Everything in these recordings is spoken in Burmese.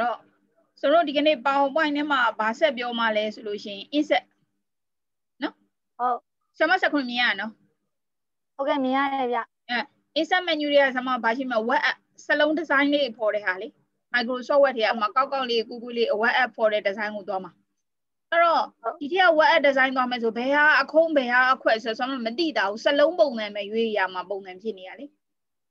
တော့ဆိုတော့ဒီကနေ့ PowerPoint ထဲမှာဗာဆက်ပြောမှလဲဆိုလို့ရှိရင် insert နော်ဟုတ်ဆမဆက်ခွင့်မြင်ရနော်ဟုတ်ကဲ့မြင်ရတယ်ဗျအဲ insert menu တွေကဆမဘာရှိမ web app စလုံး design လေးပေါ်တဲ့ဟာလေ Microsoft Word တွေကဥမာကောက်ကောက်လေးကူကူလေး web app ပေါ်တဲ့ design ကိုသွားမှာအဲ့တော့ဒီထက် web app design သွားမယ်ဆိုဘယ်ဟာအခုံးဘယ်ဟာအခွက်ဆိုဆိုတော့မသိတာဘူးစလုံးပုံစံပဲရွေးရမှာပုံစံဖြစ်နေရလေ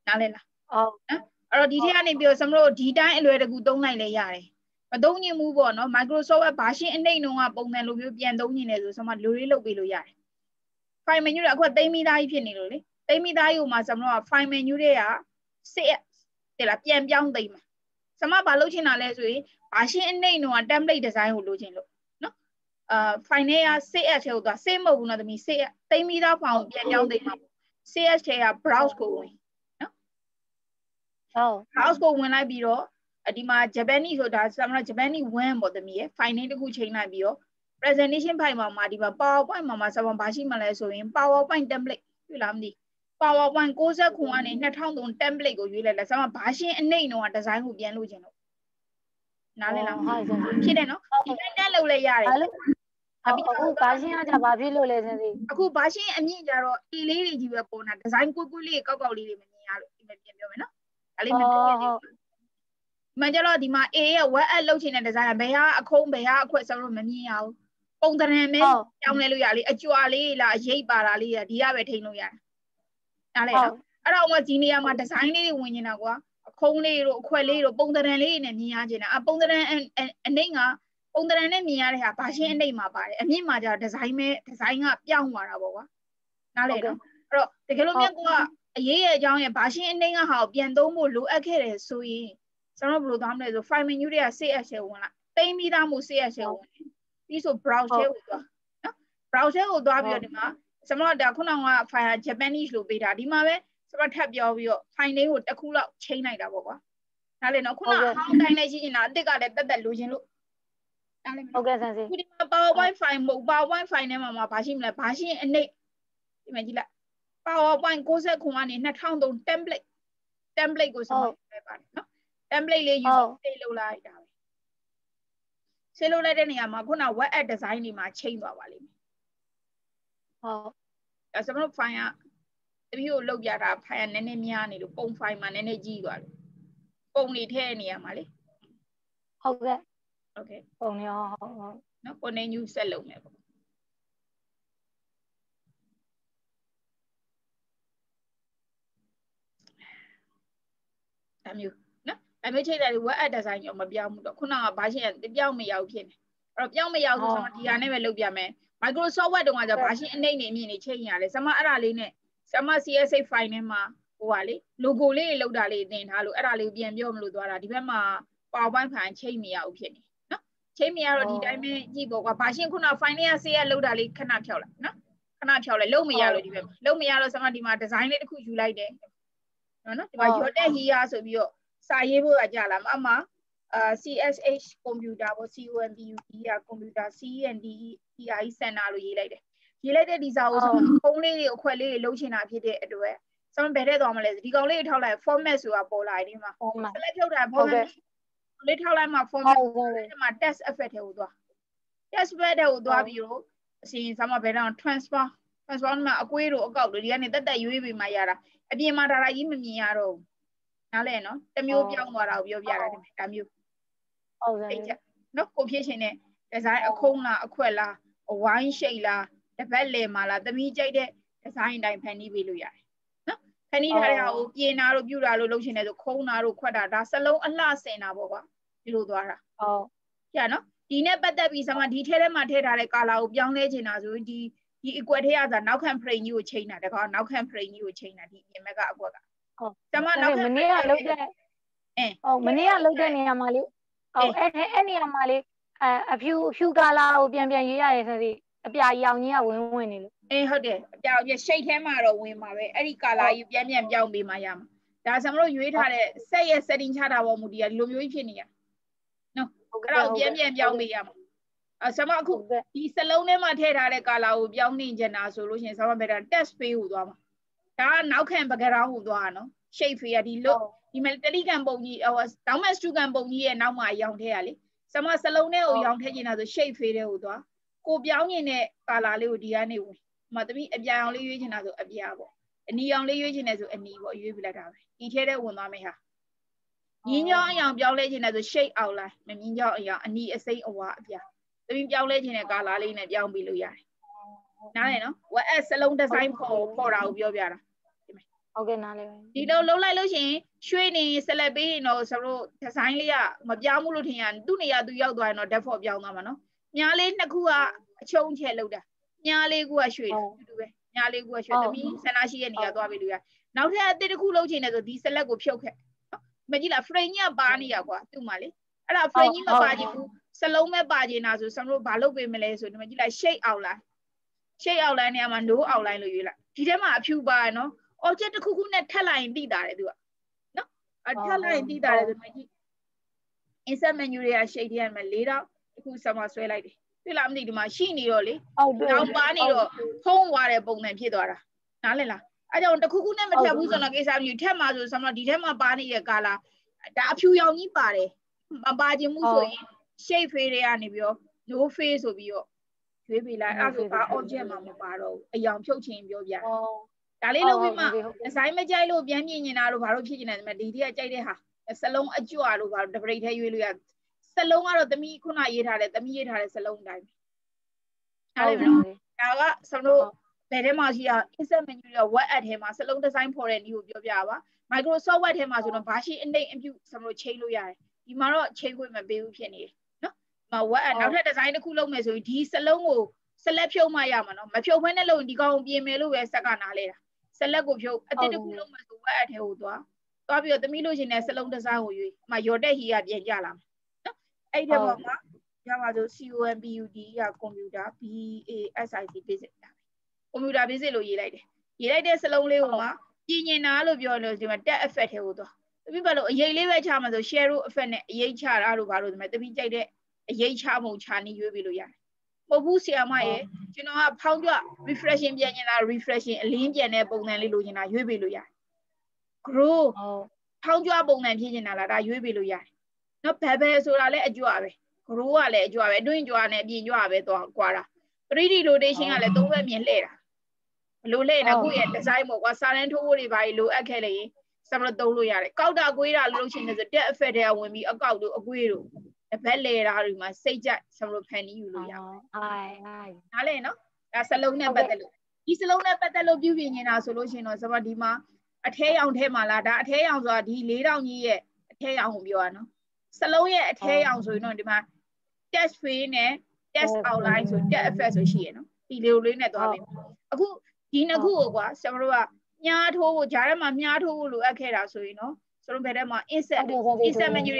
နားလဲလားဟုတ်နော် အဲ့တော့ဒီထက်ကနေပြီးတော့ဆမတို့ဒီတိုင်းအလွယ်တကူသုံးလိုက်လဲရတယ်မသုံးညင်ဘူးပေါ့နော် Microsoft Word ဘာရှင်းအနှိမ့်နှုံကပုံစံလိုမျိုးပြန်သုံးညင်တယ်ဆိုဆမလူလေးလုပ်ပေးလို့ရတယ် file menu ကအခုသိမ်းမိသားကြီးဖြစ်နေလို့လေသိမ်းမိသားကြီးကိုမှဆမတို့က file menu တွေကစစ်တဲ့လားပြန်ပြောင်းသိမ်းမှာဆမဘာလုပ်ချင်တာလဲဆိုရင်ဘာရှင်းအနှိမ့်နှုံက template design ကိုလိုချင်လို့နော်အာ file နဲ့က CSS ထဲကိုသွား save မဟုတ်ဘူးနော်သမီး save သိမ်းမိသား file ကိုပြန်ပြောင်းသိမ်းမှာ CSS ထဲက browse ကိုဝင်နော် ဟုတ် browse ကိုဝင်လိုက်ပြီးတော့ဒီမှာ Japanese ဆိုတာဆရာမ Japanese 1ပေါ့သမီးရယ် file name တစ်ခုချိန်လိုက်ပြီးတော့ presentation file မှာမှာဒီမှာ PowerPoint မှာမှာဆရာမဘာရှိမှလဲဆိုရင် PowerPoint template တွေ့လားမသိ PowerPoint 60ခုကနေ2003 template ကိုရွေးလိုက်လဲဆရာမဘာရှင်းအနှိမ့်တော့ design ကိုပြန်လုပ်ခြင်းလို့နားလည်လားဖြစ်တယ်နော်ဒီတိုင်းတက်လုပ်လဲရတယ်အခုဘာရှင်းကကြဘာဖြစ်လို့လဲစင်စီအခုဘာရှင်းအမြင့်ကြတော့ A လေးတွေကြီးပဲပေါ်တာ design ကွကွလေးကောက်ကောက်လေးတွေမမြင်ရလို့ဒီမှာပြန်ပြောမယ်နော် ဒါလေးမတွေ့ရဘူးမှန်ကြတော့ဒီမှာ A ရဲ့ web app လုပ်ချင်တဲ့ design ဘယ်ဟာအခုံးဘယ်ဟာအခွက်ဆိုတော့မမြင်ရဘူးပုံသဏ္ဍာန်ပဲကြောင်းလဲလို့ရလေအကြွာလေးလားအရေးပါတာလေးရဒီကပဲထိန်းလို့ရတာနားလဲနော်အဲ့တော့မှဒီနေရာမှာ design လေးတွေဝင်နေတာကွာအခုံးလေးတို့အခွက်လေးတို့ပုံသဏ္ဍာန်လေးတွေနဲ့မြင်ရချင်တာအပုံသဏ္ဍာန်အနှိမ့်ကပုံသဏ္ဍာန်နဲ့မြင်ရတဲ့ဟာဘာရှင်းအနှိမ့်မှာပါတယ်အမြင့်မှာကျတော့ design ပဲ design ကပြောင်းသွားတာပေါ့ကွာနားလဲနော်အဲ့တော့တကယ်လို့မြတ်က အရေးရဲ့အကြောင်းရဲ့ဘာရှင်းအနှိမ့်ကဟာကိုပြန်သုံးဖို့လိုအပ်ခဲ့တယ်ဆိုရင်ကျွန်တော်ဘယ်လိုသွားမလဲဆို file menu တွေက CSS ထဲဝင်လာတိမ့်ပြီးသားမှု CSS ထဲဝင်ပြီးဆို browse ထဲကိုသွားနော် browse ထဲကိုသွားပြီးတော့ဒီမှာကျွန်တော်ဒါခုနက file Japanese လို့ပေးတာဒီမှာပဲကျွန်တော်ထပ်ပြောပြီးတော့ file လေးကိုတစ်ခုလောက်ချိန်လိုက်တာပေါ့ကွာဒါလည်းနော်ခုနအဟောင်းတိုင်းလေးရှိနေတာအစ်စ်ကလည်းတက်တက်လိုချင်လို့ဒါလည်းဟုတ်ကဲ့ဆန်စီခုဒီမှာ PowerPoint file မဟုတ် PowerPoint file ထဲမှာမှာဘာရှိမလဲဘာရှိအနိတ်ဒီမှာကြည့်လိုက် PowerPoint 69ကနေ2003 template template ကိုစမေးပေးပါတယ်နော် template လေးယူသိလုပ်လိုက်တာပဲဆေးလုပ်လိုက်တဲ့နေရာမှာခုန web app design တွေမှာချိန်သွားပါလိမ့်မယ်ဟုတ်အဲကျွန်တော်တို့ file ကတပည့်ကိုလောက်ပြတာ file ကနည်းနည်းများနေလို့ပုံ file မှာနည်းနည်းကြီးသွားတယ်ပုံတွေထည့်နေရမှာလေဟုတ်ကဲ့ okay ပုံရောဟုတ်ဟုတ်နော်ပုံနေ new ဆက်လုပ်မယ်ပေါ့ အမျိုးအမေချိန်တယ် web app design ရောမပြောင်းဘူးတော့ခုနကဘာရှင်းရပြောင်းမရောက်ဖြစ်နေအဲ့တော့ပြောင်းမရောက်ဆိုတော့ဒီဟာနဲ့ပဲလုပ်ပြမယ် Microsoft Word တုန်းကကျဘာရှင်းအနှိမ့်နေအမြင့်နေချိန်ရတယ်စမအဲ့ဒါလေးနဲ့စမ CSS file နဲ့မှာဟိုဟာလေ logo လေးလောက်တာလေးတင်ထားလို့အဲ့ဒါလေးပြန်ပြောမလို့သွားတာဒီဘက်မှာ PowerPoint file ချိန်မရဘူးဖြစ်နေနော်ချိန်မရတော့ဒီတိုင်းပဲကြည့်ပေါ့ကွာဘာရှင်းခုန file နဲ့ CSS လောက်တာလေးခဏဖြောက်လိုက်နော်ခဏဖြောက်လိုက်လုံးမရလို့ဒီဘက်မှာလုံးမရတော့စမဒီမှာ design လေးတစ်ခုယူလိုက်တယ် နော်နော်ဒီမှာ your tech here ဆိုပြီးတော့စာရေးဖို့ကကြလားအမအာ CSH computer ပေါ့ COMPUT က computer CNDE EI center လို့ရေးလိုက်တယ်ရေးလိုက်တဲ့ဒီစာကိုဆိုဖုန်းလေးတွေအခွက်လေးတွေလုံးချင်တာဖြစ်တဲ့အတွက်ဆိုတော့ဘယ်ထဲသွားမလဲဒီကောင်လေးထောက်လိုက် format ဆိုတာပေါ်လာတယ်ဒီမှာ select ဖြုတ်တာ format လေးထောက်လိုက်မှ format ဒီမှာ test effect ထဲကိုသွား test effect ထဲကိုသွားပြီးတော့အစီရင်စမ်းမဘယ်တော့ transfer transfer မှာအကွေးတို့အကောက်တို့ဒီကနေတက်တက်ရွေးပြီးမှရတာ အပြင်မှာဒါရာကြီးမမြင်ရတော့ဘူးနားလဲနော်တမျိုးပြောင်းသွားတာကိုပြောပြတာဒီမှာဒါမျိုးဟုတ်ကဲ့နော်ကိုဖြစ်ရှင်တဲ့ဒီဇိုင်းအခုံးလားအခွက်လားဝိုင်းရှိတ်လားတပတ်လေမှာလားသမီးကြိုက်တဲ့ဒီဇိုင်းအတိုင်းဖန်တီးပေးလို့ရတယ်နော်ဖန်တီးထားတဲ့ဟာကိုပြင်တာတို့ပြုတာတို့လုပ်ရှင်တယ်ဆိုခုံးတာတို့ခွက်တာဒါစလုံးအလှဆင်တာပေါ့ကွာဒီလိုသွားတာဟုတ်ကြနော်ဒီနဲ့ပတ်သက်ပြီးဆမဒီထဲထဲမှာထည့်ထားတဲ့ကာလာကိုပြောင်းလဲချင်တာဆိုရင်ဒီ ဒီ equal ထဲရတာနောက်ခံ frame ကြီးကိုချိန်တာတကောင်နောက်ခံ frame ကြီးကိုချိန်တာဒီပြင်ဘက်ကအကွက်ကဟုတ်ကျမနောက်မနေ့ကလုပ်တဲ့အဲဟုတ်မနေ့ကလုပ်တဲ့နေရာမှာလေဟုတ်အဲ့အဲ့နေရာမှာလေအအဖြူဖြူကာလာကိုပြန်ပြန်ရေးရတယ်ဆိုပြီးအပြာရောင်ကြီးကဝင်ဝင်နေလို့အေးဟုတ်တယ်အပြာပြရှိတ်ထဲမှာတော့ဝင်မှာပဲအဲ့ဒီကာလာကြီးပြန်ပြန်ပြောင်းပေးမှရမှာဒါဆိုမလို့ရွေးထားတဲ့ set ရဲ့ setting ချတာပေါ်မူတည်ရဒီလိုမျိုးကြီးဖြစ်နေရနော်အဲ့ဒါကိုပြန်ပြန်ပြောင်းပေးရမှာ အဆမအခုဒီစလုံးထဲမှာထည့်ထားတဲ့ကာလာကိုပြောင်းနေကြတာဆိုလို့ရှိရင်ဆမဘယ်တာ test page ကိုသွားမှာဒါကနောက်ခံ background ကိုသွားတာနော် shape ဖေးကဒီ look ဒီမှာ Telegram ပုံကြီးဟိုတောင်းမစတူကန်ပုံကြီးရဲ့နောက်မှာရောင်ထဲရလေဆမစလုံးထဲကိုရောင်ထည့်ချင်တာဆို shape ဖေးတဲ့ကိုသွားကိုပြောင်းနေတဲ့ color လေးကိုဒီကနေဝင်မသမီးအပြာအောင်လေးရွေးချင်တာဆိုအပြာပေါ့အနီအောင်လေးရွေးချင်တယ်ဆိုအနီပေါ့ရွေးပြလိုက်တာပဲဒီထဲထဲဝင်သွားမယ်ဟာမြင်းကြောင်းအယောင်ပြောင်းလဲချင်တယ်ဆို shape outline မမြင်းကြောင်းအယောင်အနီအစိမ့်အဝါအပြာ သမီးပြောင်းလဲချင်တဲ့ color လေးနဲ့ပြောင်းပြီးလို့ရတယ်နားလည်နော် WS စလုံး design ပေါ်ပေါ်တာကိုပြောပြတာဟုတ်ကဲ့နားလည်ပါဒီလိုလုံးလိုက်လို့ရှိရင်ရွှေနေဆက်လက်ပေးရင်တော့ဆိုတော့ design လေးကမပြောင်းဘူးလို့ထင်ရသူ့နေရာသူရောက်သွားရင်တော့ default ပြောင်းသွားမှာနော်ညာလေးနှစ်ခုကအချုံချဲလောက်တာညာလေးကူကရွှေတူတူပဲညာလေးကူကရွှေသမီးဆန္ဒရှိရဲ့နေရာသွားပြီလို့ရနောက်ထပ်အသစ်တစ်ခုလုံးချင်တယ်ဆိုဒီ select ကိုဖြုတ်ခဲ့မကြည့်လား frame ကြီးကပါနေရကွာသူ့မှာလေအဲ့ဒါ frame ကြီးမပါချင်ဘူး စလုံးမဲ့ပါချင်တာဆိုဆံတို့ဘာလုပ်ပေးမလဲဆိုဒီမှာကြည့်လိုက် shape outline shape outline နေရာမှာ no outline လို့ရွေးလိုက်ဒီထဲမှာအဖြူပါရနော် object တစ်ခုခုနဲ့ထပ်လိုက်ရင်တိတာတယ်သူကနော်အထပ်လိုက်ရင်တိတာတယ်ဆိုမှကြည့် insert menu တွေက shade တွေကမှ၄တော့အခုဆမဆွဲလိုက်တယ်တွေ့လားမသိဒီမှာရှိနေတော့လေဟုတ်တယ်နောက်ပါနေတော့ဖုံးသွားတဲ့ပုံစံဖြစ်သွားတာနားလည်လားအဲကြောင့်တစ်ခုခုနဲ့မထပ်ဘူးဆိုတော့ကိစ္စမျိုးထက်မှာဆိုဆမဒီထဲမှာပါနေတဲ့ကာလာဒါအဖြူရောင်ကြီးပါတယ်မပါခြင်းမှုဆိုရင် shape face တွေကနေပြီးတော့ no face ဆိုပြီးတော့ရွေးပေးလိုက်အဲ့ဒါဆိုဘာ object မှမပါတော့ဘူးအယောင်ဖြုတ်ခြင်းပြောပြဒါလေးလုပ်ပြီးမှ design မကြိုက်လို့ပြန်ပြင်နေတာလို့ဘာလို့ဖြစ်နေတာလဲဒီတည်းကကြိုက်တဲ့ဟာစလုံးအကြွလို့ဘာလို့တပရိတ်ထဲရွေးလို့ရစလုံးကတော့သမီးခုနရေးထားတယ်သမီးရေးထားတဲ့စလုံးတိုင်းပဲဟုတ်ပြီနော်ဒါကစလုံးဘယ်ထဲမှာရှိရ insert menu ရ web app ထဲမှာစလုံး design ဖော်တဲ့နည်းကိုပြောပြပါ Microsoft Word ထဲမှာဆိုတော့ဘာရှိအနှိမ့်အပြုစလုံးချိန်လို့ရတယ်ဒီမှာတော့ချိန်ခွင့်မပေးဘူးဖြစ်နေတယ် နော်မ web app နောက်ထပ် design တစ်ခုလုပ်မယ်ဆိုရင်ဒီစလုံးကို select ဖြုတ်မှရမှာနော်မဖြုတ်ဘဲနဲ့လုပ်ရင်ဒီကောင်ပြင်မယ်လို့ပဲစက်ကနားလဲတာ select ကိုဖြုတ်အတစ်တစ်ခုလုံးမယ်ဆို web app ထဲကိုသွားသွားပြီးတော့သမီးလို့ရှင်တဲ့စလုံး design ကိုရွေးမှာ your tech ဟီကပြန်ကြလာမှာအဲ့ဒီပေါ်မှာရပါဆို COMPUT က computer BASIC basic တာ computer basic လို့ရေးလိုက်တယ်ရေးလိုက်တဲ့စလုံးလေးကိုမှပြင်ញင်တာလို့ပြောလို့ဒီမှာ tab effect ထဲကိုသွားတပိဘာလို့အရေးလေးပဲချမှာဆို share effect နဲ့အရေးချတာလို့ဘာလို့ဒီမှာတပိကြိုက်တဲ့ အရေးချမှုချနီးရွေးပြီးလို့ရတယ်မဟုတ်ဘူးဆီယာမရဲ့ကျွန်တော်ကဖောင်းကြ refreshing ပြန်ញင်တာ refreshing အလင်းပြန်တဲ့ပုံစံလေးလိုချင်တာရွေးပြီးလို့ရတယ် grow ဖောင်းကြပုံစံဖြစ်နေတာလားဒါရွေးပြီးလို့ရတယ်နော်ဘယ်ဘယ်ဆိုတာလည်းအကြွပဲ grow ကလည်းအကြွပဲအတွင်းကြွနဲ့အပြင်ကြွပဲတော့ကွာတာ 3D rotation ကလည်းသုံးဘက်မြင်လှည့်တာဘလို့လှည့်နေခုရဲ့ design ပေါ့ကွာစာရန်ထိုးဖို့တွေဘာကြီးလိုအပ်ခဲ့လေစမလို့သုံးလို့ရတယ်ကောက်တာကွေးတာလို့လို့ချင်းနေဆို dead effect တွေကဝင်ပြီးအကောက်တို့အကွေးတို့ တစ်ဖက်လေတာတွေမှာစိတ်ကြစမလို့ဖန်တီးယူလို့ရပါအိုင်အိုင်နားလေနော်ဒါစလုံးနဲ့ပတ်သက်လို့ဒီစလုံးနဲ့ပတ်သက်လို့ပြုပြင်နေတာဆိုလို့ရှိရင်တော့စမဒီမှာအထဲရောင်ထဲမှာလားဒါအထဲရောင်ဆိုတာဒီ၄တောင်ကြီးရဲ့အထဲရောင်ကိုပြောရနော်စလုံးရဲ့အထဲအောင်ဆိုရင်တော့ဒီမှာ test free နဲ့ test outline ဆို test effect ဆိုရှိရနော်ဒီလေးလေးနဲ့သွားပြီအခုဒီနှစ်ခုကိုကွာကျွန်တော်တို့ကမြားထိုးဖို့ဂျားထဲမှာမြားထိုးဖို့လိုအပ်ခဲ့တာဆိုရင်နော်ဆိုတော့ဘယ်ထဲမှာ insert insert menu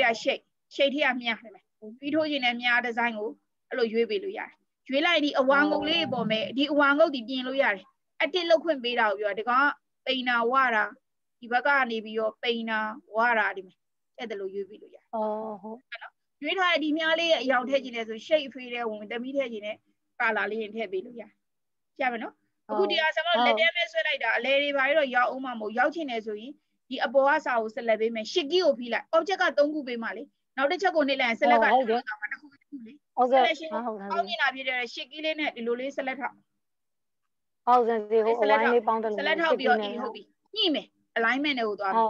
ရ shape shape ထဲကမြားတယ်ပြီးထိုးခြင်းနဲ့မြား design ကိုအဲ့လိုရွေးပေးလို့ရတယ်ရွေးလိုက်ဒီအဝါငုတ်လေးပေါ်မယ်ဒီအဝါငုတ်ဒီပြင်လို့ရတယ်အတစ်လောက်ခွင့်ပေးတာကိုပြောဒီကောင်ပိန်နာဝတာဒီဘက်ကနေပြီးတော့ပိန်နာဝတာဒီမှာအဲ့ဒါလိုရွေးပြီးလို့ရတယ်အော်ဟုတ်နော်ရွေးထားတဲ့ဒီမြားလေးရဲ့အရောင်ထည့်ခြင်းနဲ့ဆို shape ဖေးတဲ့ဝင်တမီးထည့်ခြင်းနဲ့ color လေးရင်ထည့်ပေးလို့ရတယ်ရမယ်နော်အခုဒီဟာကျွန်တော်လက်ထဲမဲ့ဆွဲလိုက်တာအလဲတွေဘာလို့ရောက်အောင်မှမဟုတ်ရောက်ချင်တယ်ဆိုရင်ဒီအပေါ်ကစာကိုဆက်လက်ပေးမယ်ရှစ်ကီကိုဖိလိုက် object က3ခုပေးမှလေ နောက်တစ်ချက်ကိုနှိပ်လိုက်ရင်ဆက်လက်ကဟုတ်ကဲ့တစ်ခုတစ်ခုလေဟုတ်ကဲ့ဟုတ်ကဲ့အောင်းနေတာပြည့်တဲ့ရှစ်ကီလေးနဲ့ဒီလိုလေးဆက်လက်ထောက်ဟုတ်ကဲ့ဒီဟို align လေးပေါင်းတယ်လို့ဆက်လက်ထောက်ပြီးတော့အေးဟုတ်ပြီညှိမယ် alignment တွေကိုသွားပြီ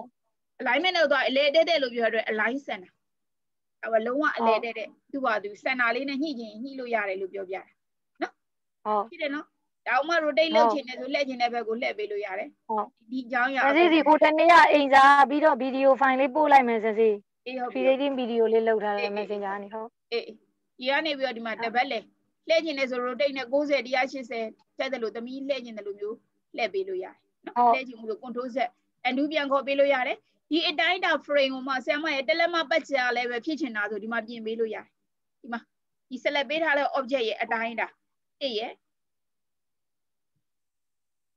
alignment တွေကိုသွားအလဲတဲ့တဲ့လို့ပြောရတဲ့ align center အဲ့တော့လုံးဝအလဲတဲ့တဲ့သူ့ပါသူ center လေးနဲ့ညှိချင်ညှိလို့ရတယ်လို့ပြောပြတာနော်ဟုတ်ဖြစ်တယ်နော်ဒါမှ rotate လုပ်ချင်တယ်ဆိုလှည့်ချင်တဲ့ဘက်ကိုလှည့်ပေးလို့ရတယ်ဟုတ်ဒီကြောင်းရစစီစီကိုတနေ့ကအိမ်စားပြီးတော့ဗီဒီယိုဖိုင်လေးပို့လိုက်မယ်စစီ အေးဟုတ်ပြီ creating video လေးလုပ်ထားတယ် messenger ကနေဟုတ်အေးဒီကနေပြီးတော့ဒီမှာတပတ်လေလှည့်ချင်တယ်ဆို rotate နဲ့90 180ထည့်တယ်လို့သမီးလှည့်ချင်တယ်လို့မျိုးလှည့်ပေးလို့ရတယ်နော်လှည့်ချင်မှုလို့ control set အနူပြန်ခေါ်ပေးလို့ရတယ်ဒီအတိုင်းတာ frame ကိုမှဆရာမရဲ့တက်လက်မပတ်ချာလည်းပဲဖြစ်ချင်တာဆိုဒီမှာပြင်ပေးလို့ရတယ်ဒီမှာဒီ select ပေးထားတဲ့ object ရဲ့အတိုင်းတာတစ်ရဲ့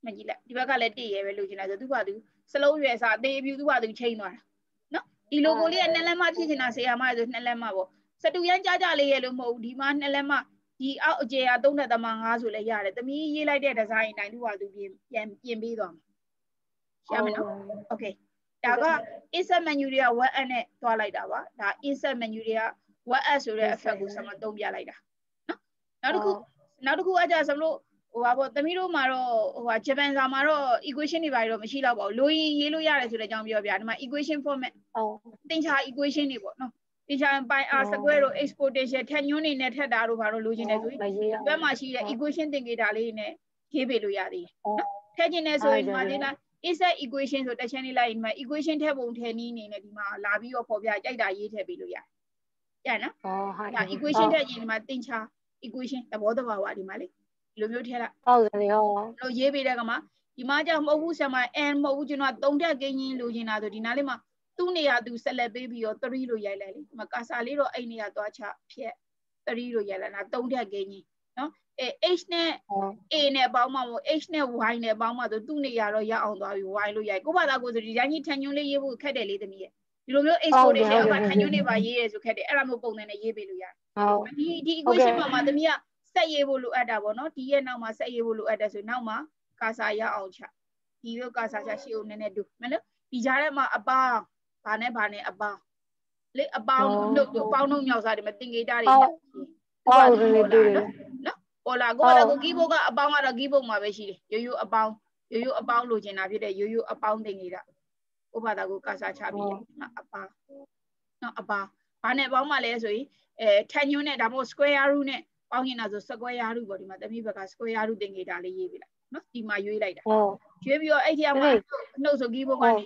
မကြည့်လိုက်ဒီဘက်ကလည်းတစ်ရဲ့ပဲလို့ချင်တာဆိုသူ့ဘာသူစလုံးရွယ်စားအသေးအပြူသူ့ဘာသူချိန်သွားတာနော် ဒီ logo လေးကနှစ်လက်မဖြစ်ချင်တာဆရာမဆိုနှစ်လက်မပေါ့စတူရန်ကြကြလေးရဲ့လို့မဟုတ်ဘူးဒီမှာနှစ်လက်မဒီအောက်အကျေရ3.5ဆိုလဲရတယ်တမီးရေးလိုက်တဲ့ဒီဇိုင်းတိုင်းသူ့ဟာသူပြင်ပြန်ပြင်ပေးသွားမှာရမယ်နော် okay ဒါက insert menu တွေက WhatsApp နဲ့သွားလိုက်တာပါဒါ insert menu တွေက WhatsApp ဆိုတဲ့ effect ကိုဆက်မသုံးပြလိုက်တာနော်နောက်တစ်ခုနောက်တစ်ခုအကြဆမလို့ ဟိုပါပေါ့သမီးတို့မှာတော့ဟိုဟာဂျပန်စာမှာတော့ equation တွေပါတော့မရှိတော့ပါဘူးလိုရင်ရေးလို့ရတယ်ဆိုတဲ့အကြောင်းပြောပြဒီမှာ equation format ဟုတ်တင်ချာ equation တွေပေါ့နော်တင်ချာ pi r square တို့ x potential ထက်ညွှန်းနေနဲ့ထက်တာတို့ဘာလို့လိုချင်တယ်ဆိုရင်ဘက်မှာရှိတဲ့ equation သင်္ကေတလေးနဲ့ရေးပေးလို့ရသေးတယ်နော်ထည့်ခြင်းနဲ့ဆိုရင်ဒီမှာဒီလား is a equation ဆိုတစ်ချက်နေလိုက်ဒီမှာ equation ထည့်ပုံထည့်နည်းအနေနဲ့ဒီမှာလာပြီးတော့ပေါ်ပြကြိုက်တာရေးထည့်ပေးလို့ရတယ်။ရနော်။ဟုတ်ဟုတ်ဒါ equation ထည့်ခြင်းဒီမှာသင်ချာ equation သဘောတဘာဝဒီမှာလေ ဒီလိုမျိုးထည့်လိုက်။ဟုတ်တယ်ဟုတ်။လို့ရေးပေးတဲ့ကမှာဒီမှာじゃမဟုတ်ဘူးဆရာမ n မဟုတ်ဘူးကျွန်တော်3တက်ကိန်းချင်းလိုချင်တာဆိုဒီနားလေးမှာသူ့နေရာသူဆက်လက်ပေးပြီးတော့3လို့ရိုက်လိုက်လေ။ဒီမှာကာစာလေးတော့အဲ့နေရာသွားချဖြက်3လို့ရိုက်လိုက်တာ3တက်ကိန်းချင်းနော်အဲ h နဲ့ a နဲ့ပေါင်းမှမို့ h နဲ့ y နဲ့ပေါင်းမှဆိုသူ့နေရာတော့ရအောင်သွားပြီ y လို့ရိုက်ကိုဘာသာကိုဆိုဒီတိုင်းကြီးထန်ညွန်းလေးရေးဖို့ခက်တယ်လေသမီးရဲ့ဒီလိုမျိုး h ကိုလေးနဲ့အခါထန်ညွန်းနေပါရေးရဲဆိုခက်တယ်အဲ့ဒါမျိုးပုံစံနဲ့ရေးပေးလို့ရတယ်ဟုတ်ဒီဒီ equation မှာမှာသမီးက ဆက်ရေးဖို့လိုအပ်တာပေါ့နော်ဒီရဲ့နောက်မှာဆက်ရေးဖို့လိုအပ်တယ်ဆိုနောက်မှာကာစာရအောင်ချဒီလိုကာစာချရှေ့ကိုနည်းနည်းတူမလို့ဒီကြားထဲမှာအပေါင်းဘာနဲ့ဘာနဲ့အပေါင်းလေအပေါင်းနှုတ်အပေါင်းနှုတ်မြောက်စားတယ်မတင်ကေတာတွေဟုတ်တယ်တူတယ်နော်ပေါ်လာကိုလည်းကိုကီးဘုတ်ကအပေါင်းကတော့ကီးဘုတ်မှာပဲရှိတယ်ရိုးရိုးအပေါင်းရိုးရိုးအပေါင်းလိုချင်တာဖြစ်တဲ့ရိုးရိုးအပေါင်းတင်နေတာဥပဒါကိုကာစာချပြီးနော်အပေါင်းနော်အပေါင်းဘာနဲ့ပေါင်းမှလဲဆိုရင်အဲထန်ညွန်းနဲ့ဒါမှမဟုတ် square root နဲ့ ပေါင်းရင်တော့ဆို square root ပေါ့ဒီမှာတမိဘက်က square root တင်နေတာလေးရေးပြလိုက်နော်ဒီမှာရွေးလိုက်တာရွေးပြီးတော့အဲ့ဒီအမှာနှုတ်ဆိုကီးဘုတ်ကနေ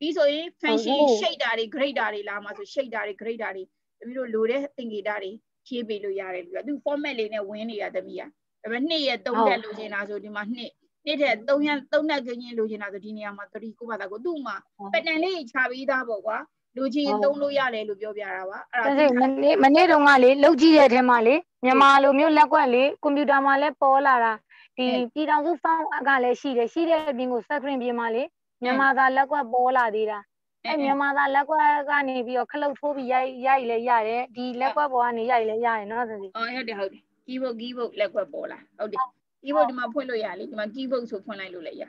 ပြီးဆိုရင် function shape တာတွေ grade တာတွေလာမှာဆို shape တာတွေ grade တာတွေတမိတို့လိုတဲ့သင်္ကေတတွေဖြည့်ပေးလို့ရတယ်ပြီးတော့သူ format လေးနဲ့ဝင်နေရသမီးอ่ะဒါပေမဲ့နှစ်ရက်သုံးရက်လိုချင်တာဆိုဒီမှာနှစ်နှစ်တဲ့3ရက်3ရက်ကင်းချင်းလိုချင်တာဆိုဒီနေရာမှာ3ကိုပါတာကိုသူ့မှာ pattern လေးခြာပြီးသားပေါ့ကွာ လူကြီးသုံးလို့ရတယ်လို့ပြောပြတာပါအဲ့ဒါမနေ့မနေ့တုန်းကလေလုတ်ကြည့်တဲ့အထက်မှာလေမြန်မာလိုမျိုးလက်ကွက်လေကွန်ပျူတာမှာလည်းပေါ်လာတာဒီပြည်တော်စုဖောင်းကလည်းရှိတယ်ရှိတဲ့အပြင်ကို screen ပြင်မှာလေမြန်မာသာလက်ကွက်ပေါ်လာသေးတာအဲမြန်မာသားလက်ကွက်ကနေပြီးတော့ခလုတ်ထိုးပြီးရိုက်ရိုက်လဲရတယ်ဒီလက်ကွက်ပေါ်ကနေရိုက်လဲရတယ်နော်သစီအော်ဟုတ်တယ်ဟုတ်တယ်ကီးဘုတ်ကီးဘုတ်လက်ကွက်ပေါ်လာဟုတ်တယ်ကီးဘုတ်ဒီမှာဖွင့်လို့ရလေဒီမှာကီးဘုတ်ဆိုဖွင့်လိုက်လို့လည်းရ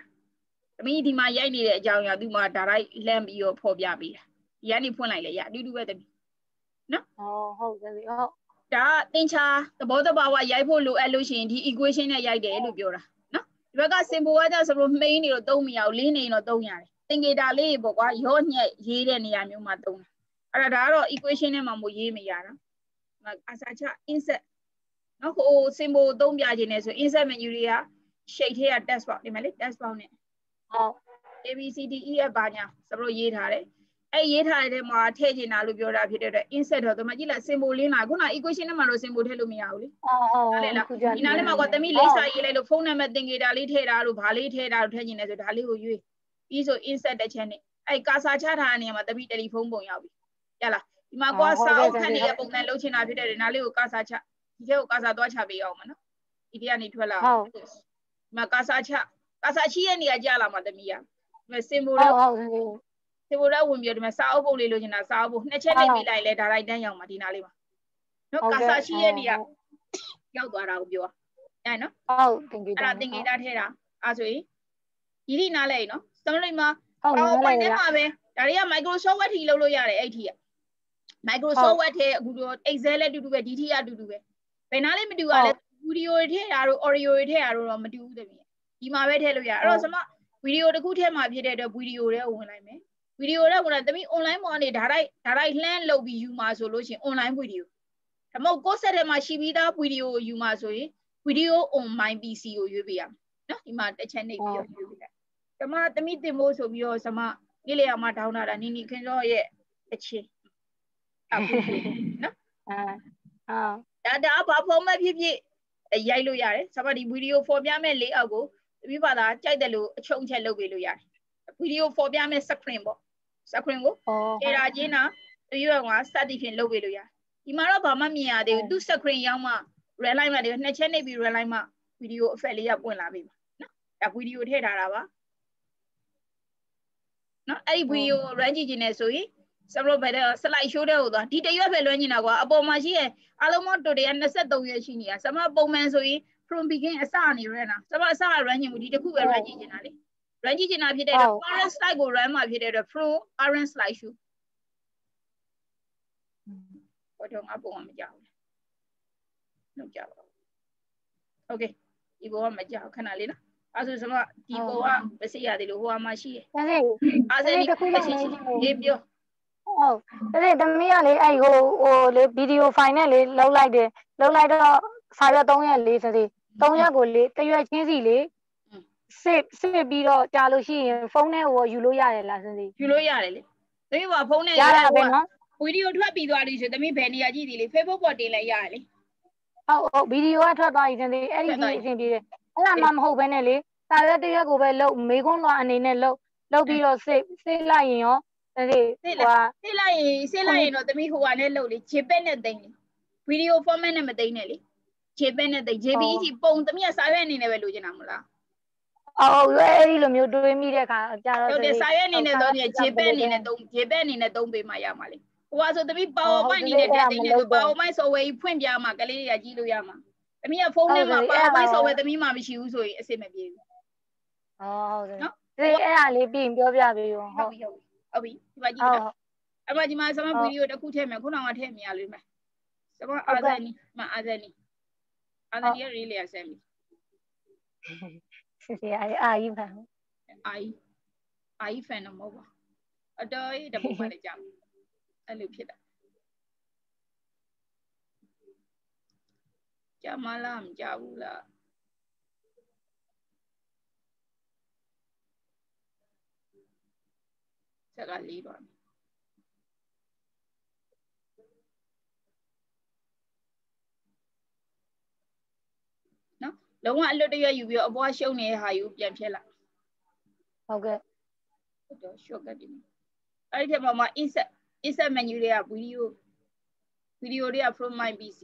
သမီးဒီမှာရိုက်နေတဲ့အကြောင်းအရာဒီမှာဒါရိုက်လမ်းပြီးတော့ဖော်ပြပေးတာ ဒီကနေဖွင့်လိုက်လေရအတူတူပဲသမီးနော်ဟောဟုတ်တယ်ဟုတ်ဒါသင်္ချာသဘောတဘာဝရိုက်ဖို့လိုအပ်လို့ရှိရင်ဒီ equation နဲ့ရိုက်တယ်လို့ပြောတာနော်ဒီဘက်က symbol ကကြဆိုလို့ main နေတော့သုံးမရဘူးလင်းနေတော့သုံးရတယ်သင်္ကေတလေးပေါ့ကွာရော့ညက်ရေးတဲ့နေရာမျိုးမှာသုံးတာအဲ့ဒါဒါကတော့ equation နဲ့မှမို့ရေးမရတာအစာချ insert နော်ဟို symbol သုံးပြခြင်းနဲ့ဆို insert menu တွေက shape ထဲက text box ဒီမှာလေ text box နဲ့ဟုတ် A B C D E F ဘာညာစပလို့ရေးထားတယ် အဲ့ရေးထားတဲ့မှာထည့်ချင်တာလို့ပြောတာဖြစ်တဲ့အတွက် insert တော့ဒီမှာကြည့်လိုက် symbol လင်းလာခုန equation နဲ့မှတော့ symbol ထည့်လို့မရဘူးလေဟုတ်ဟုတ်လေလားဒီနားလေးမှာကသမီးလိပ်စာရေးလိုက်လို့ဖုန်းနံပါတ်သင်္ကေတလေးထည့်တာလို့ဗာလေးထည့်တာလို့ထည့်ချင်တယ်ဆိုဒါလေးကိုရွေးပြီးဆို insert တစ်ချက်နဲ့အဲ့ကာစာချထားတဲ့နေရာမှာတပိတယ်လီဖုန်းပုံရောက်ပြီရလားဒီမှာကွာစာအုပ်ခန့်နေတဲ့ပုံစံလုပ်ချင်တာဖြစ်တဲ့နားလေးကိုကာစာချဒီထဲကိုကာစာသွားချပေးအောင်မနော်ဒီထဲကနေထွက်လာဟုတ်ဒီမှာကာစာချကာစာချီရဲ့နေရာကြာလာမှာတမီးရဒီမှာစင်မိုတော့ ဟုတ်ဟုတ်စင်မိုတော့ဝင်ပြီးဒီမှာစာအုပ်ပုံလေးလုပ်ချင်တာစာအုပ်ပုံနှစ်ချက်နှိပ်ပြီးလိုက်လဲဒါရိုက်တန်းရောက်မှာဒီနားလေးမှာနော်ကာစာချီရဲ့နေရာရောက်သွားတာကိုပြောအဲ့နော်ဟုတ်တင်ကြည့်အဲ့ဒါတင်ကြည့်တာထဲတာအဲ့ဆိုရင်ဒီဒီနားလဲနော်စမလိမ္မာ PowerPoint ထဲမှာပဲဒါတွေက Microsoft Word ထိလုပ်လို့ရတယ်အဲ့ထိက Microsoft Word ထဲအခုတော့ Excel လည်းတူတူပဲဒီထိကအတူတူပဲဘယ်နားလေးမတူရလဲဗီဒီယိုတွေထည့်တာတို့ audio တွေထည့်တာတို့တော့မတူဘူးတမီးဒီမှာပဲထည့်လို့ရအဲ့တော့ကျွန်မဗီဒီယိုတစ်ခုထည့်မှာဖြစ်တဲ့အတွက်ဗီဒီယိုတွေဝင်လိုက်မယ် ဗီဒီယိုတွေဝင်လာတမီး online ပေါ်ကနေဒါရိုက်ဒါရိုက်လှမ်းလုပ်ပြီးယူမှာဆိုလို့ရှိရင် online ဗီဒီယိုဒါမှမဟုတ်ကိုယ့်ဆက်ထဲမှာရှိပြီးသားဗီဒီယိုယူမှာဆိုရင်ဗီဒီယို on my PC ကိုရွေးပေးရမယ်နော်ဒီမှာတစ်ချက်နှိပ်ပြီးရွေးပေးလိုက်ကျမတမိတင်ဖို့ဆိုပြီးတော့ကျမကိလေသာမတောင်းတာနီနီခင်စောရဲ့အချင်းအခုနော်အာဒါဒါဘာဖုံးမဖြစ်ဖြစ်ရိုက်လို့ရတယ်ဆဘာဒီဗီဒီယိုဖော်ပြမဲ့လေးအောက်ကိုတပိပါတာကြိုက်တယ်လို့အချုံချက်လုပ်ပေးလို့ရတယ်ဗီဒီယိုဖော်ပြမဲ့ screen ပေါ့ screen ကိုအေရာချင်းနာတရွက်ကစသည်ဖြင့်လုပ်ပေးလို့ရတယ်ဒီမှာတော့ဘာမှမြင်ရသေးဘူးသူ screen ရောက်မှ red line မှာဒီနှစ်ချက်နှိပ်ပြီး red line မှာဗီဒီယို effect လေးကပွင့်လာပြီနော်ဒါဗီဒီယိုထည့်ထားတာပါနော်အဲ့ဒီဗီဒီယို run ကြည့်ခြင်းနဲ့ဆိုရင်စပရိုဘယ်တဲ့ slide show တဲ့ဟိုသွားဒီတရွက်ပဲလွှမ်းနေတာကွာအပေါ်မှာရှိရဲ့အားလုံးမတိုတေက23ရက်ရှိနေတာစမပုံမှန်ဆိုရင် from begin အစနေရနာစမအစ run ခြင်းဘူးဒီတစ်ခုပဲ run ကြည့်နေတာလေ run ကြည့်ချင်တာဖြစ်တဲ့အတွက် current slide ကို run မှာဖြစ်တဲ့အတွက် from current slide show ဟိုတော့ငါပုံကမကြောက်ဘူးလောက်ကြောက်ပါ okay ဒီပုံကမကြောက်ခဏလေးနော်အဲဆိုကျွန်မဒီပုံကမစိရသေးလို့ဟိုကမှရှိတယ်ဒါနဲ့အာဇန်ဒီမရှိရှိရေးပြောဟုတ်ဒါနဲ့သမီးကလေအဲ့ဟိုဟိုလေဗီဒီယိုဖိုင်နဲ့လေလောက်လိုက်တယ်လောက်လိုက်တော့စာရွက်3ရက်လေးစစီ3ရက်ကိုလေတရွက်ချင်းစီလေ စစ်စစ်ပြီးတော့ကြာလို့ရှိရင်ဖုန်းနဲ့ဟိုယူလို့ရတယ်လားစစီယူလို့ရတယ်လေသမီးကဖုန်းနဲ့ရတာပဲနော်ဗီဒီယိုထွက်ပြီးသွားပြီဆိုသမီးဘယ်နေရာကြည့်သေးလေ Facebook ပေါ်တင်လိုက်ရတယ်လေဟုတ်ဟုတ်ဗီဒီယိုကထွက်သွားပြီစစီအဲ့ဒီဒီအဆင်ပြေတယ်အဲ့ဒါမှမဟုတ်ဘဲနဲ့လေစာရွက်တရွက်ကိုပဲလုတ်မေခွန်းလွှာအနေနဲ့လုတ်လုတ်ပြီးတော့စစ်စစ်လိုက်ရင်ရောစစီဟိုကစစ်လိုက်ရင်စစ်လိုက်ရင်တော့သမီးဟိုကနဲ့လှုပ်လေ JPEG နဲ့သိမ့်လေဗီဒီယို format နဲ့မသိမ့်နဲ့လေ JPEG နဲ့သိမ့် JPEG ပုံသမီးကစာရွက်အနေနဲ့ပဲလိုချင်တာမလား အော်အဲ့ဒီလိုမျိုးတွေးမိတဲ့အခါကြာတော့ဟုတ်တယ်စာရွက်အနေနဲ့တော့ JPEG အနေနဲ့သုံး JPEG အနေနဲ့သုံးပေးမှရမှာလေဟိုကဆိုသမီး PowerPoint အနေနဲ့တက်သိမ့်နေဆို PowerPoint software ကြီးဖွင့်ပြမှာကလေးတွေကကြည့်လို့ရမှာသမီးကဖုန်းထဲမှာ PowerPoint software သမီးမှမရှိဘူးဆိုရင်အဆင်မပြေဘူးဟုတ်တယ်နော်ဒီအဲ့ဒါလေးပြင်ပြောပြပေးရောဟုဟုတ်တ်ပြီဟုတ်ပြီဟုတ်ပြီဒီမှာကြည့်ဟုတ်တာအမဒီမှာဆမဗီဒီယိုတစ်ခုထည့်မယ်ခုနကထည့်မြင်ရလိမ့်မယ်ဆမအာဇာနီမအာဇာနီအာဇာနီရဲ့ relay ဆမ်ပြီ စစ်စစ်အဲ့အာကြီးဖန်အာကြီးအာကြီး fan တော့မဟုတ်ပါအတော်ကြီးတပုတ်မှလည်းကြာအဲ့လိုဖြစ်တာကြာမလားမကြာဘူးလားစကားလေးပါနော် လုံးဝအလွတ်တရွယူပြီးတော့အပွားရှုံနေတဲ့ဟာယူပြန်ဖြတ်လိုက်ဟုတ်ကဲ့တော့ shortcut ဒီအဲ့ဒီထဲမှာမှာ insert insert menu တွေကဗီဒီယိုဗီဒီယိုတွေက from my pc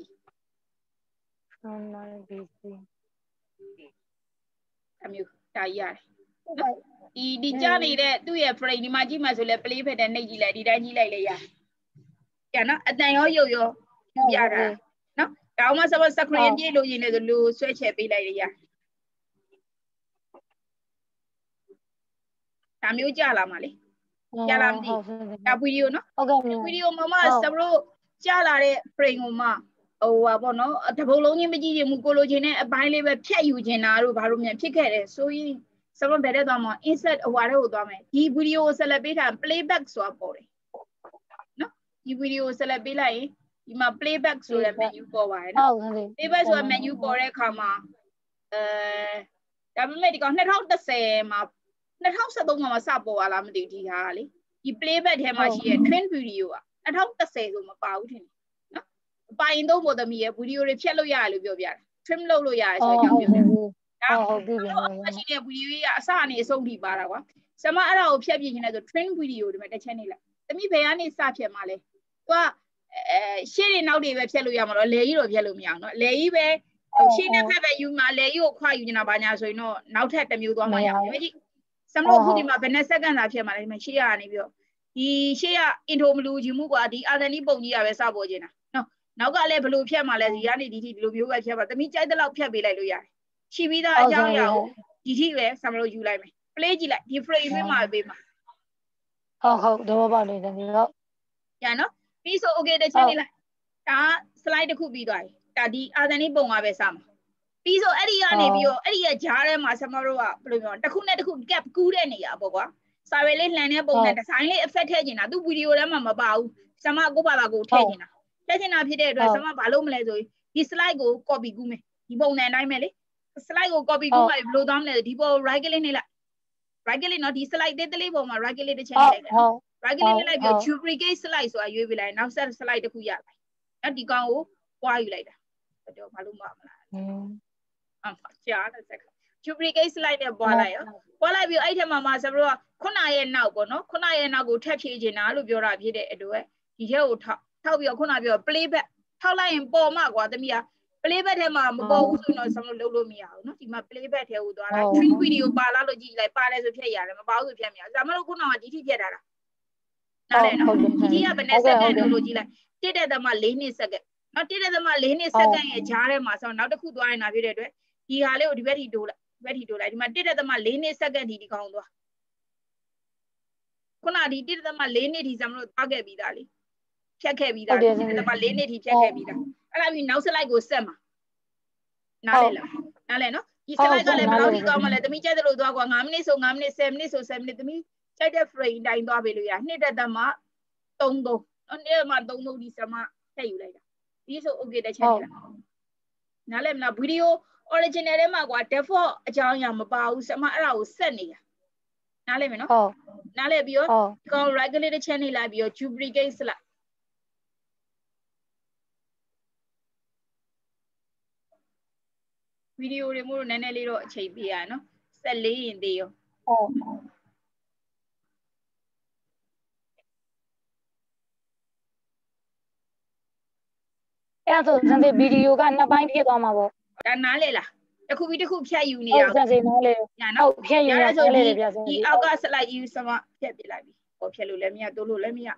ဆန်လာဘီစီအမျိုးဒါရတယ်ဒီဒီကြားနေတဲ့သူ့ရဲ့ frame ဒီမှာကြည့်မှဆိုလဲ play ဖက်တဲ့နှိပ်ကြည့်လိုက်ဒီတိုင်းကြည့်လိုက်လေရကျန်နော်အတန်ရောရုပ်ရောပြတာ နော်ဒါမှမဟုတ် screen ပြေးလို့ရင်းလေဆိုလူဆွဲချယ်ပေးလိုက်လေရဒါမျိုးကြလာမှာလေရလားမသိဘူးဒါဗီဒီယိုနော်ဟုတ်ကဲ့မြင်ဗီဒီယိုမှာမှဟုတ်စပရိုကြားလာတဲ့ frame ကိုမှဟိုပါပေါ့နော်တပုံလုံးချင်းမကြည့်ရင်မူကိုလိုချင်တဲ့အပိုင်းလေးပဲဖြတ်ယူချင်တာတို့ဘာလို့မြန်ဖြစ်ခဲ့တယ်ဆိုရင်စပရိုဘယ်တဲ့သွားမှာ insert ဟိုဟာတဲ့ကိုသွားမယ်ဒီဗီဒီယိုကို select ပေးထား playback ဆိုတာပေါ်တယ်နော်ဒီဗီဒီယိုကို select ပေးလိုက်ရင် ဒီမှာ playback ဆိုတဲ့ menu ပေါ်ပါတယ်နော်ဟုတ်ကဲ့ playback ဆိုတဲ့ menu ပေါ်တဲ့အခါမှာအဲဒါပေမဲ့ဒီကောင်2010မှာ2013မှာစပေါ်လာလားမသိဘူးဒီဟာကလေဒီ playback ထဲမှာရှိတဲ့ twin video က2010ဆိုမပါဘူးထင်တယ်နော်အပိုင်သုံးပေါ်သမီးရဲ့ video တွေဖြတ်လို့ရတယ်လို့ပြောပြတာ trim လုပ်လို့ရတယ်ဆိုတော့ကြောင့်ပြောပြတာဟုတ်ပြီပြီတော့အရှိတဲ့ video ကြီးကအစအနေအဆုံးထိပါတာကွာဆမအဲ့ဒါကိုဖြတ်ပြင်းနေတယ်ဆို twin video ဒီမှာတစ်ချက်နေလိုက်သမီးဘယ်ကနေစဖြတ်မှာလဲသူက အဲရှေ့တွေနောက်တွေပဲဖြတ်လို့ရမှာတော့လေကြီးတော့ဖြတ်လို့မရအောင်နော်လေကြီးပဲဟိုရှေ့နဲ့ဖက်ပဲယူမှာလေကြီးကိုခွာယူနေတာဘာညာဆိုရင်တော့နောက်ထပ်တစ်မျိုးသွားမှာရအောင်ဒီဆမလို့ခုဒီမှာဘယ်နဲ့စက္ကန့်သာဖြတ်မှာလဲဒီမှာရှေ့ရကနေပြီးတော့ဒီရှေ့ကအင်ထိုမလူချင်မှုကွာဒီအာသနီပုံကြီးကပဲစပေါ်နေတာနော်နောက်ကလည်းဘလို့ဖြတ်မှာလဲဒီကနေဒီထိဒီလိုမျိုးပဲဖြတ်ပါသမီးကြိုက်တဲ့လောက်ဖြတ်ပေးလိုက်လို့ရတယ်ရှိပြီးသားအကြောင်းအရာကိုဒီထိပဲဆမလို့ယူလိုက်မယ် play ကြည့်လိုက်ဒီ frame ပေးမှာပေးမှာဟုတ်ဟုတ်တော့ပေါ့လေတကယ်တော့ရနော် ပြီးဆို okay တစ်ချက်နေလိုက်ဒါ slide တစ်ခုပြီးသွားပြီဒါဒီအာသနီပုံကပဲစမှာပြီးဆိုအဲ့ဒီကနေပြီးတော့အဲ့ဒီရဲ့ဂျားထဲမှာဆမတို့ကဘယ်လိုပြောတစ်ခုနဲ့တစ်ခု gap ကူးတဲ့နေရာပေါ့ကွာစာရွက်လေးလှန်တဲ့ပုံနဲ့ဒီဇိုင်းလေး effect ထည့်နေတာသူဗီဒီယိုထဲမှာမပါဘူးဆမကိုပါပါကိုထည့်နေတာထည့်နေတာဖြစ်တဲ့အတွက်ဆမဘာလို့မလဲဆိုရင်ဒီ slide ကို copy ကူးမယ်ဒီပုံနဲ့အတိုင်းပဲလေ slide ကို copy ကူးမှဘယ်လိုသွားမလဲဒီပုံ right click နေလိုက် right click နော်ဒီ slide သေးသေးလေးပုံမှာ right click တစ်ချက်နေလိုက်တယ်ဟုတ် right click နဲ့လိုက်ပြီး duplicate slide ဆိုတာရွေးပေးလိုက်နောက်ဆက် slide တစ်ခုရလိုက်အဲ့ဒီကောင်ကိုပွားယူလိုက်တာတော့ဘာလို့မမလားအမကြားတဲ့စက် duplicate slide နဲ့ပွားလိုက်ရောပွားလိုက်ပြီးအဲ့ထက်မှာမှာဆိုတော့ခုနရဲ့နောက်ပေါ့နော်ခုနရဲ့နောက်ကိုထပ်ဖြည့်ချင်တာလို့ပြောတာဖြစ်တဲ့အတွက်ဒီထဲကိုထောက်ထောက်ပြီးတော့ခုနပြော playback ထောက်လိုက်ရင်ပေါ်မှာကွာသမီးက playback ထဲမှာမပေါ်ဘူးဆိုတော့ဆမလို့လုပ်လို့မရဘူးเนาะဒီမှာ playback ထဲကိုသွားလိုက် twin video ပါလာလို့ကြည့်လိုက်ပါတယ်ဆိုဖြတ်ရတယ်မပါဘူးဆိုဖြတ်မရဘူးဆမလို့ခုနကဒီထိဖြတ်တာလား နားလည်နော်ဒီထိကဘယ်နဲ့စက္ကန့်လို့ကြည့်လိုက်တစ်တဲ့သမ၄နှစ်စက္ကန့်နော်တစ်တဲ့သမ၄နှစ်စက္ကန့်ရဲ့ဂျားထဲမှာဆိုတော့နောက်တစ်ခုသွားရင်နာဖြစ်တဲ့အတွက်ဒီဟာလေးကိုဒီဘက်ထိတိုးလိုက်ဘက်ထီတိုးလိုက်ဒီမှာ1.4နှစ်စက္ကန့်ဒီဒီကောင်းသွားခုနဒီ1.4နှစ်ဒီစမလို့သွားခဲ့ပြီးသားလေဖြတ်ခဲ့ပြီးသား1.4နှစ်ဒီဖြတ်ခဲ့ပြီးသားအဲ့ဒါပြီးနောက်စလိုက်ကိုဆက်မှာနားလဲလားနားလဲနော်ဒီစလိုက်ကလည်းဘယ်လောက်ကြီးကောင်းမလဲတမီးကြိုက်တယ်လို့သွားကွာ9မိနစ်ဆို9မိနစ်10မိနစ်ဆို10မိနစ်တမီး ကြိုက်တဲ့ frame တိုင်းသွားပြီလို့ရနှစ်တက်တက်မှ3 3နော်နေ့မှ3 3ဒီစမထည့်ယူလိုက်တာဒီဆို okay တက်ချက်နေလားနားလဲမလားဗီဒီယို original ထဲမှာကွာ default အကြောင်းအရာမပါဘူးစမအဲ့ဒါကိုဆက်နေတာနားလဲမယ်နော်ဟုတ်နားလဲပြီးတော့ဒီကောင် regulated channel လိုက်ပြီးတော့ duplicate စလိုက်ဗီဒီယိုတွေမို့လို့နည်းနည်းလေးတော့အချိန်ပေးရနော်ဆက်လေးရင်သေးရောဟုတ် အဲ့ဒါဆိုစံသေးဗီဒီယိုကနှစ်ပိုင်းဖြစ်သွားမှာပေါ့ဒါနားလေလားတစ်ခုပြီးတစ်ခုဖြတ်ယူနေရအောင်စံသေးနားလေဟုတ်ဖြတ်ယူရဆိုလေပြစံဒီအောက်က slide ယူစမဖြတ်ပြလိုက်ပြီဟောဖြတ်လို့လည်းမရတိုးလို့လည်းမရ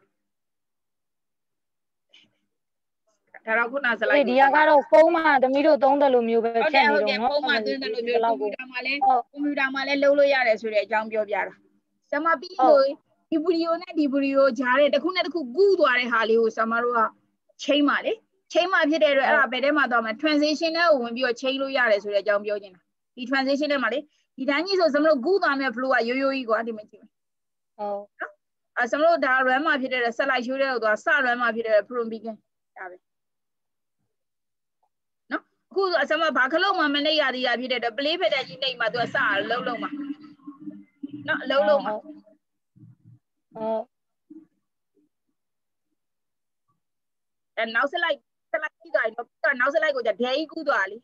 ဒါတော့ခုနစလိုက်ဒီကကတော့ဖုန်းမှာသမီးတို့သုံးတယ်လို့မျိုးပဲဖြတ်နေတော့နော်ဖုန်းမှာသုံးတယ်လို့မျိုးကွန်ပျူတာမှာလည်းကွန်ပျူတာမှာလည်းလုံးလို့ရတယ်ဆိုတဲ့အကြောင်းပြောပြတာဆမပြီးလို့ဒီဗီဒီယိုနဲ့ဒီဗီဒီယိုဂျားတဲ့တစ်ခုနဲ့တစ်ခုကူးသွားတဲ့ဟာလေးကိုဆမတို့ကချိန်ပါလေ ချိန်မှဖြစ်တဲ့အတွက်အဲ့ဒါဘယ်ထဲမှာသွားမလဲ transition နဲ့ဝင်ပြီးတော့ချိန်လို့ရတယ်ဆိုတဲ့အကြောင်းပြောနေတာဒီ transition ထဲမှာလေဒီတိုင်းကြီးဆိုဆမတို့ကူးသွားမဲ့ flow ကရိုးရိုးကြီးကွာဒီမှာကြည့်မယ်ဟုတ်နော်အဲဆမတို့ဒါ run မှာဖြစ်တဲ့ slide show တဲ့ဟိုသွားစ run မှာဖြစ်တဲ့ from begin ဒါပဲအခုအစမဘာခလုံးမှမနေရသေးရဖြစ်တဲ့တော့ play ဖက်တဲ့ကြီးနေမှာသူကစလုံးလုံးမှာနော်အလုံးလုံးမှာဟုတ်အဲနောက်ဆက်လိုက် ဆက်လိုက်ပြီးသွားရင်တော့နောက်ဆက်လိုက်ကိုじゃဒဲကြီးကူးသွားလी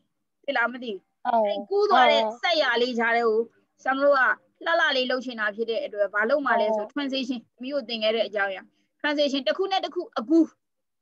သိလားမသိဘူးကူးသွားတဲ့ဆက်ရလေးခြားတဲ့ကိုဆမ်လို့ကလှလှလေးလှုပ်ချင်တာဖြစ်တဲ့အတွက်ဘာလို့မှလဲဆို transition မိကိုသင်ခဲ့တဲ့အကြောင်းအရာ transition တစ်ခုနဲ့တစ်ခုအကူ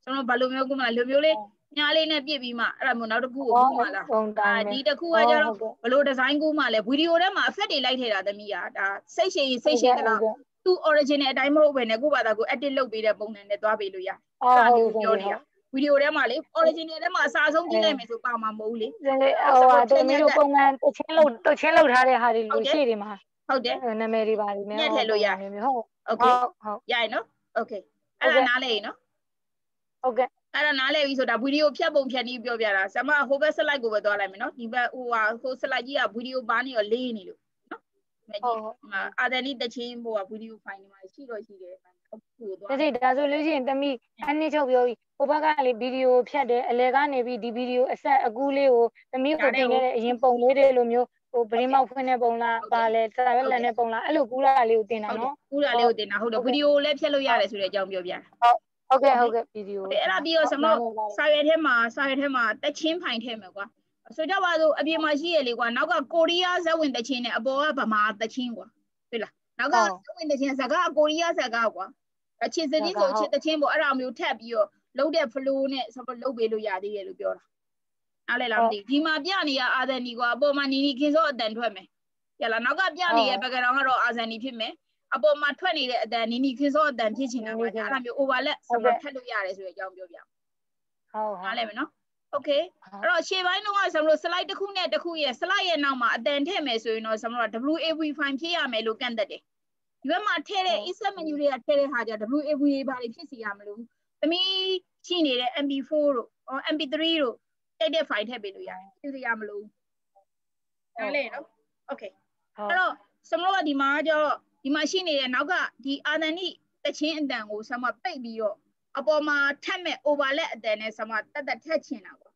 ကျွန်တော်ဘာလို့မျိုးကူးမလဲလိုမျိုးလေးညားလေးနဲ့ပြစ်ပြီးမှအဲ့ဒါမျိုးနောက်တစ်ခုကိုကူးမှလားဒီတစ်ခုကကျတော့ဘလို့ဒီဇိုင်းကူးမှလဲဗီဒီယိုထဲမှာ effect တွေလိုက်ထည့်တာသမီးကဒါစိတ်ရှည်စိတ်ရှည်တလားသူ original အတိုင်းမဟုတ်ဘဲနဲ့ကိုယ့်ဘာသာကို edit လုပ်ပေးတဲ့ပုံစံနဲ့သွားပေးလို့ရစာမျိုးပြောနေတာ ဗီဒီယိုထဲမှာလေ original ထဲမှာအစားဆုံးကြည့်လိုက်မယ်ဆိုပါမှာမဟုတ်လေဟိုဟာတမီးတို့ပုံမှန်တချင်းလို့တချင်းလောက်ထားတဲ့ဟာတွေလို့ရှိတယ်မှာဟုတ်တယ်နာမည်တွေပါလိမ့်မယ်ညက်ထည့်လို့ရဟုတ်โอเคဟုတ်ရရင်နော်โอเคအဲ့ဒါနားလေနော်ဟုတ်ကဲ့အဲ့ဒါနားလဲပြီဆိုတာဗီဒီယိုဖြတ်ပုံဖြတ်နည်းပြောပြတာဆမဟိုဘက် slide ကိုပဲသွားလိုက်မယ်နော်ဒီဘက်ဟိုဟာဟို slide ကြီးကဗီဒီယိုပါနေရောလေးနေလို့နော်မဲ့ကြီးအာဒန်နီတချင်းဟိုကဗီဒီယိုဖိုင်တွေမှာရှိတော့ရှိတယ် အခုသွားဒါဒါဆိုလို့ရှိရင်တမိအနည်းချုပ်ပြောပြီးဟိုဘက်ကလေဗီဒီယိုဖြတ်တယ်အလဲကနေပြီးဒီဗီဒီယိုအဆက်အကူးလေးကိုတမိကိုတင်ခဲ့တဲ့အရင်ပုံလေးတွေလိုမျိုးဟိုဗရင်မောက်ဖွင့်တဲ့ပုံလားပါလဲစာရွက်လန်တဲ့ပုံလားအဲ့လိုကူးလာလေးကိုတင်တာနော်ကူးလာလေးကိုတင်တာဟုတ်တယ်ဗီဒီယိုလည်းဖြတ်လို့ရတယ်ဆိုတဲ့အကြောင်းပြောပြတာဟုတ်ဟုတ်ကဲ့ဟုတ်ကဲ့ဗီဒီယိုအဲ့ဒါပြီးတော့ကျွန်တော်စာရွက်ထဲမှာစာရွက်ထဲမှာတက်ချင်းဖိုင်ထဲမှာကွာဆိုကြပါစို့အပြင်မှာရှိရလေကွာနောက်ကကိုရီးယားဇက်ဝင်တချင်းနဲ့အပေါ်ကဗမာတချင်းကွာတွေ့လားနောက်ကဇက်ဝင်တချင်းဇကာကိုရီးယားဇကာကွာ အချင်းစည်းဆိုအချင်းတချင်းပေါ့အဲ့ဒါမျိုးထက်ပြီးတော့လုံးတဲ့ flow နဲ့ဆိုတော့လုံးပေးလို့ရသေးတယ်လို့ပြောတာနားလည်လားမသိဒီမှာပြနေရအာဇန်နီကအပေါ်မှာနီနီခင်စောအတန်ထွက်မယ်ရလားနောက်ကပြနေတဲ့ background ကတော့အာဇန်နီဖြစ်မယ်အပေါ်မှာထွက်နေတဲ့အတန်နီနီခင်စောအတန်ဖြစ်ချင်တာပါအဲ့ဒါမျိုး overlap ဆိုတော့ထက်လို့ရတယ်ဆိုတဲ့အကြောင်းပြောပြဟုတ်ဟုတ်နားလည်မယ်နော် okay အဲ့တော့ရှေ့ပိုင်းတော့ဆမ်လို့ slide တစ်ခုနဲ့တစ်ခုရဲ့ slide ရဲ့နောက်မှာအတန်ထည့်မယ်ဆိုရင်တော့ဆမ်လို့ WAV5 ဖြစ်ရမယ်လို့ကန့်သက်တယ် ဒီဘက်မှာထည့်တဲ့ insert menu တွေကထည့်တဲ့ဟာကြ WAV ဘာတွေဖြစ်စီရမလို့သမီးရှိနေတဲ့ MP4 တို့ MP3 တို့တိုက်တဲ့ file ထည့်ပေးလို့ရတယ်ဖြစ်စီရမလို့ဒါလေးနော် okay အဲ့တော့စမလို့ကဒီမှာကျတော့ဒီမှာရှိနေတဲ့နောက်ကဒီအာသန်နိတချင်းအတန်ကိုဆမပိတ်ပြီးတော့အပေါ်မှာထက်မဲ့ overlap အတန်နဲ့ဆမတက်တက်ထက်ချင်တာပေါ့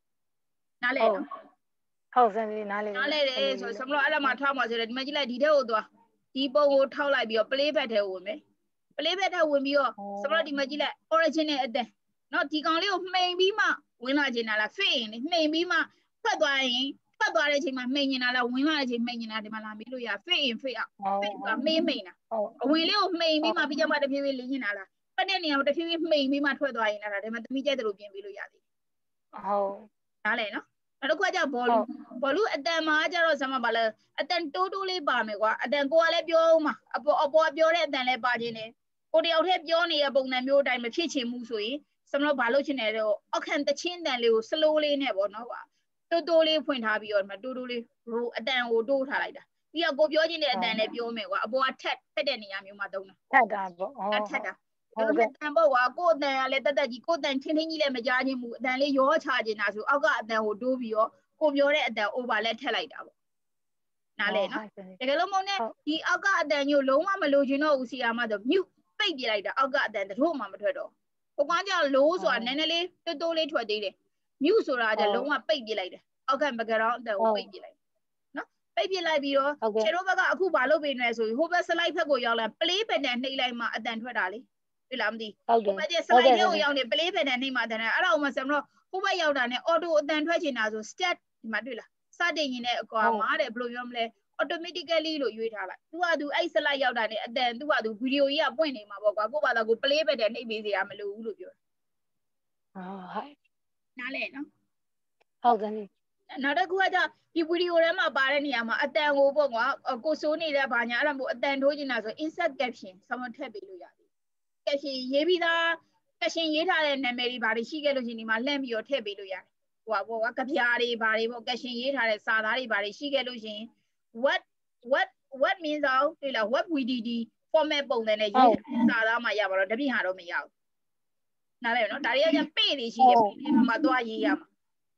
နားလဲနော်ဟုတ်စံလေးနားလေနားလေတယ်ဆိုတော့ဆမလို့အဲ့လာမှာထားမှာဆိုတော့ဒီမှာကြည့်လိုက်ဒီထဲကိုသွား ဒီပုံကိုထောက်လိုက်ပြီးတော့ play back ထဲဝင်မယ် play back ထဲဝင်ပြီးတော့ဆမလို့ဒီမှာကြည့်လိုက် original အတန်နော်ဒီကောင်လေးကိုမှိန်ပြီးမှဝင်လာချင်တာလား fit ရင်လေမှိန်ပြီးမှဖတ်သွားရင်ဖတ်သွားတဲ့အချိန်မှာမှိန်နေတာလားဝင်လာတဲ့အချိန်မှိန်နေတာဒီမှာလာမေးလို့ရ fit in fit out fit ကမေးမိန်တာအဝင်လေးကိုမှိန်ပြီးမှပြီးကြမှာတဖြည်းဖြည်းလင်းနေတာလားဖတ်တဲ့နေရာမှာတဖြည်းဖြည်းမှိန်ပြီးမှထွက်သွားရင်လားဒါမှသမီးကြိုက်တယ်လို့ပြင်ပေးလို့ရသေးဟုတ်နားလဲနော် နောက်တစ်ခုကကြဘောလူဘောလူအတန်မှာကျတော့ဇမဘာလဲအတန်တိုးတိုးလေးပါမယ်ကွာအတန်ကိုကလည်းပြောဦးမှာအပေါ်အပေါ်ပြောတဲ့အတန်လည်းပါခြင်းတယ်ကိုတယောက်တည်းပြောနေတဲ့ပုံစံမျိုးအတိုင်းမဖြစ်ချင်ဘူးဆိုရင်စမလို့ဘာလို့ချင်တယ်တော့အခန့်တချင်းတန်လေးကို slow လေးနဲ့ပေါ့နော်ကွာတိုးတိုးလေးဖွင့်ထားပြီးတော့ဒီမှာတိုးတိုးလေးရိုအတန်ကိုတိုးထားလိုက်တာပြီးတော့ကိုပြောချင်းတဲ့အတန်လည်းပြောမယ်ကွာအပေါ်ကထက်ထက်တဲ့နေရာမျိုးမှာသုံးတာထက်တာပေါ့ဟောအထက်တာ ဟုတ်ဒါပေကဲ့မဲ့တန်ပေါ့ကွာကို့အတန်ကလည်းတက်တက်ကြီးကို့အတန်ထင်းထင်းကြီးလည်းမကြားချင်းဘူးအတန်လေးရောချခြင်းတာဆိုအောက်ကအတန်ကိုတိုးပြီးတော့ကိုပြောတဲ့အတန် over လည်းထက်လိုက်တာပေါ့နားလဲနော်တကယ်လို့မဟုတ်နဲ့ဟုတ်ဒီအောက်ကအတန်ကြီးကိုလုံးဝမလိုချင်တော့ဘူးဆီယာမဆိုမြုပ်ပိတ်ပြလိုက်တာအောက်ကအတန်တထို့မှမထွက်တော့ဟိုကွာကြောင့်လိုးဆိုတာဟုတ်နည်းနည်းလေးတိုးတိုးလေးထွက်သေးတယ်မြုပ်ဆိုတာကဟုတ်လုံးဝပိတ်ပြလိုက်တယ်အောက်ကမကရောင်းအတန်ကိုဟုတ်ပိတ်ပြလိုက်နော်ပိတ်ပြလိုက်ပြီးတော့ဟုတ်ကဲ့ခြေတို့ဘက်ကအခုဘာလုပ်ပေးနေလဲဆိုရင်ဟိုဘက် slide ဘက်ကိုရောက်လာ play button နှိပ်လိုက်မှအတန်ထွက်တာလေ တွေ့လားမသိ ဟုတ် ဟို ကဲ့ ဘက်ကျ ဟုတ် slide ကဲ့ ထဲကိုရောက်နေ play button နှိပ်မှအတန်ထွက်အဲ့ဒါဥမာဆိုတော့ဟိုဘက်ရောက်တာနဲ့ auto အတန်ထွက်ချင်တာဆို step ဒီမှာတွေ့လားစတင်ရင်လည်းအကွာမှာတဲ့ဘယ်လိုပြောမလဲ automatically လို့ရွေးထားလိုက်။ तू က तू အဲ့ slide ရောက်တာနဲ့အတန် तू က तू ဗီဒီယိုကြီးကပွင့်နေမှာပေါ့ကွာ။ကို့ဘာသာကို play back တဲ့နှိပ်ပေးစရာမလိုဘူးလို့ပြောတယ် ဟောဟုတ် ။နားလဲနော် ဟုတ်ကဲ့ ။နောက်တစ်ခုကကြဒီဗီဒီယိုထဲမှာပါတဲ့နေရာမှာအတန်ကိုပေါ့ကွာ။ကိုစိုးနေတဲ့ဘာညာအဲ့ဒါမျိုးအတန်ထိုးနေတာဆို insert caption ဆောင်းထည့်ပေးလို့ရတယ်။ ယ် caption ရေးပြီးသား caption ရေးထားတဲ့နာမည်တွေဘာတွေရှိခဲ့လို့ရှိရင်ဒီမှာလှမ်းပြီးတော့ထည့်ပေးလို့ရတယ်။ဟိုပါပေါ့ကွာ။ကြပြားတွေဘာတွေပေါ့ caption ရေးထားတဲ့စာသားတွေဘာတွေရှိခဲ့လို့ရှိရင် what what what means အောင်တွေ့လား what vdd format ပုံစံနဲ့ရေးထားတဲ့စာသားမှာရပါတော့တပြည့်ဟာတော့မရဘူးနားလဲနော်ဒါတွေကကျ page တွေရှိတယ် page တွေမှာသွားရေးရမှာ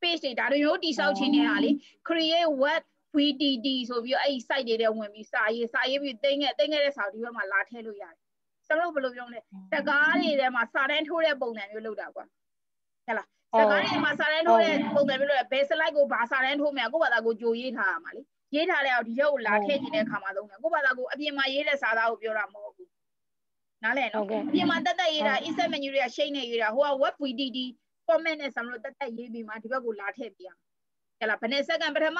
page တွေဒါတွေရိုးတိဆောက်ခြင်းနေတာလေ create what vdd ဆိုပြီးတော့အဲ့ဒီ site တွေထဲဝင်ပြီးစာရေးစာရေးပြီးတင်ခဲ့တင်ခဲ့တဲ့စာဒီဘက်မှာလာထည့်လို့ရတယ် ကျွန်တော်တို့ဘယ်လိုပြောမလဲတကားတွေထဲမှာစာတန်းထိုးတဲ့ပုံစံမျိုးလုပ်တာကွာဟဲ့လားစကားတွေမှာစာတန်းထိုးတဲ့ပုံစံမျိုးလုပ်တယ်ဘယ် slide ကိုဘာစာတန်းထိုးမယ်ကိုယ့်ဘာသာကိုကြိုရေးထားရမှာလေရေးထားတဲ့အောက်ဒီရက်ကိုလာထည့်ခြင်းတဲ့အခါမှာသုံးတယ်ကိုယ့်ဘာသာကိုအပြင်မှာရေးတဲ့စာသားကိုပြောတာမဟုတ်ဘူးနားလဲဟုတ်နော်ကဲ့အပြင်မှာတက်တက်ရေးတာဟုတ် insert menu တွေကရှိတ်နေရေးတာဟိုက web vdd format နဲ့ဆံလို့တက်တက်ရေးပြီးမှဒီဘက်ကိုလာထည့်ပြရမယ်ဟဲ့လားဘယ်နဲ့စက္ကန့်ပထမ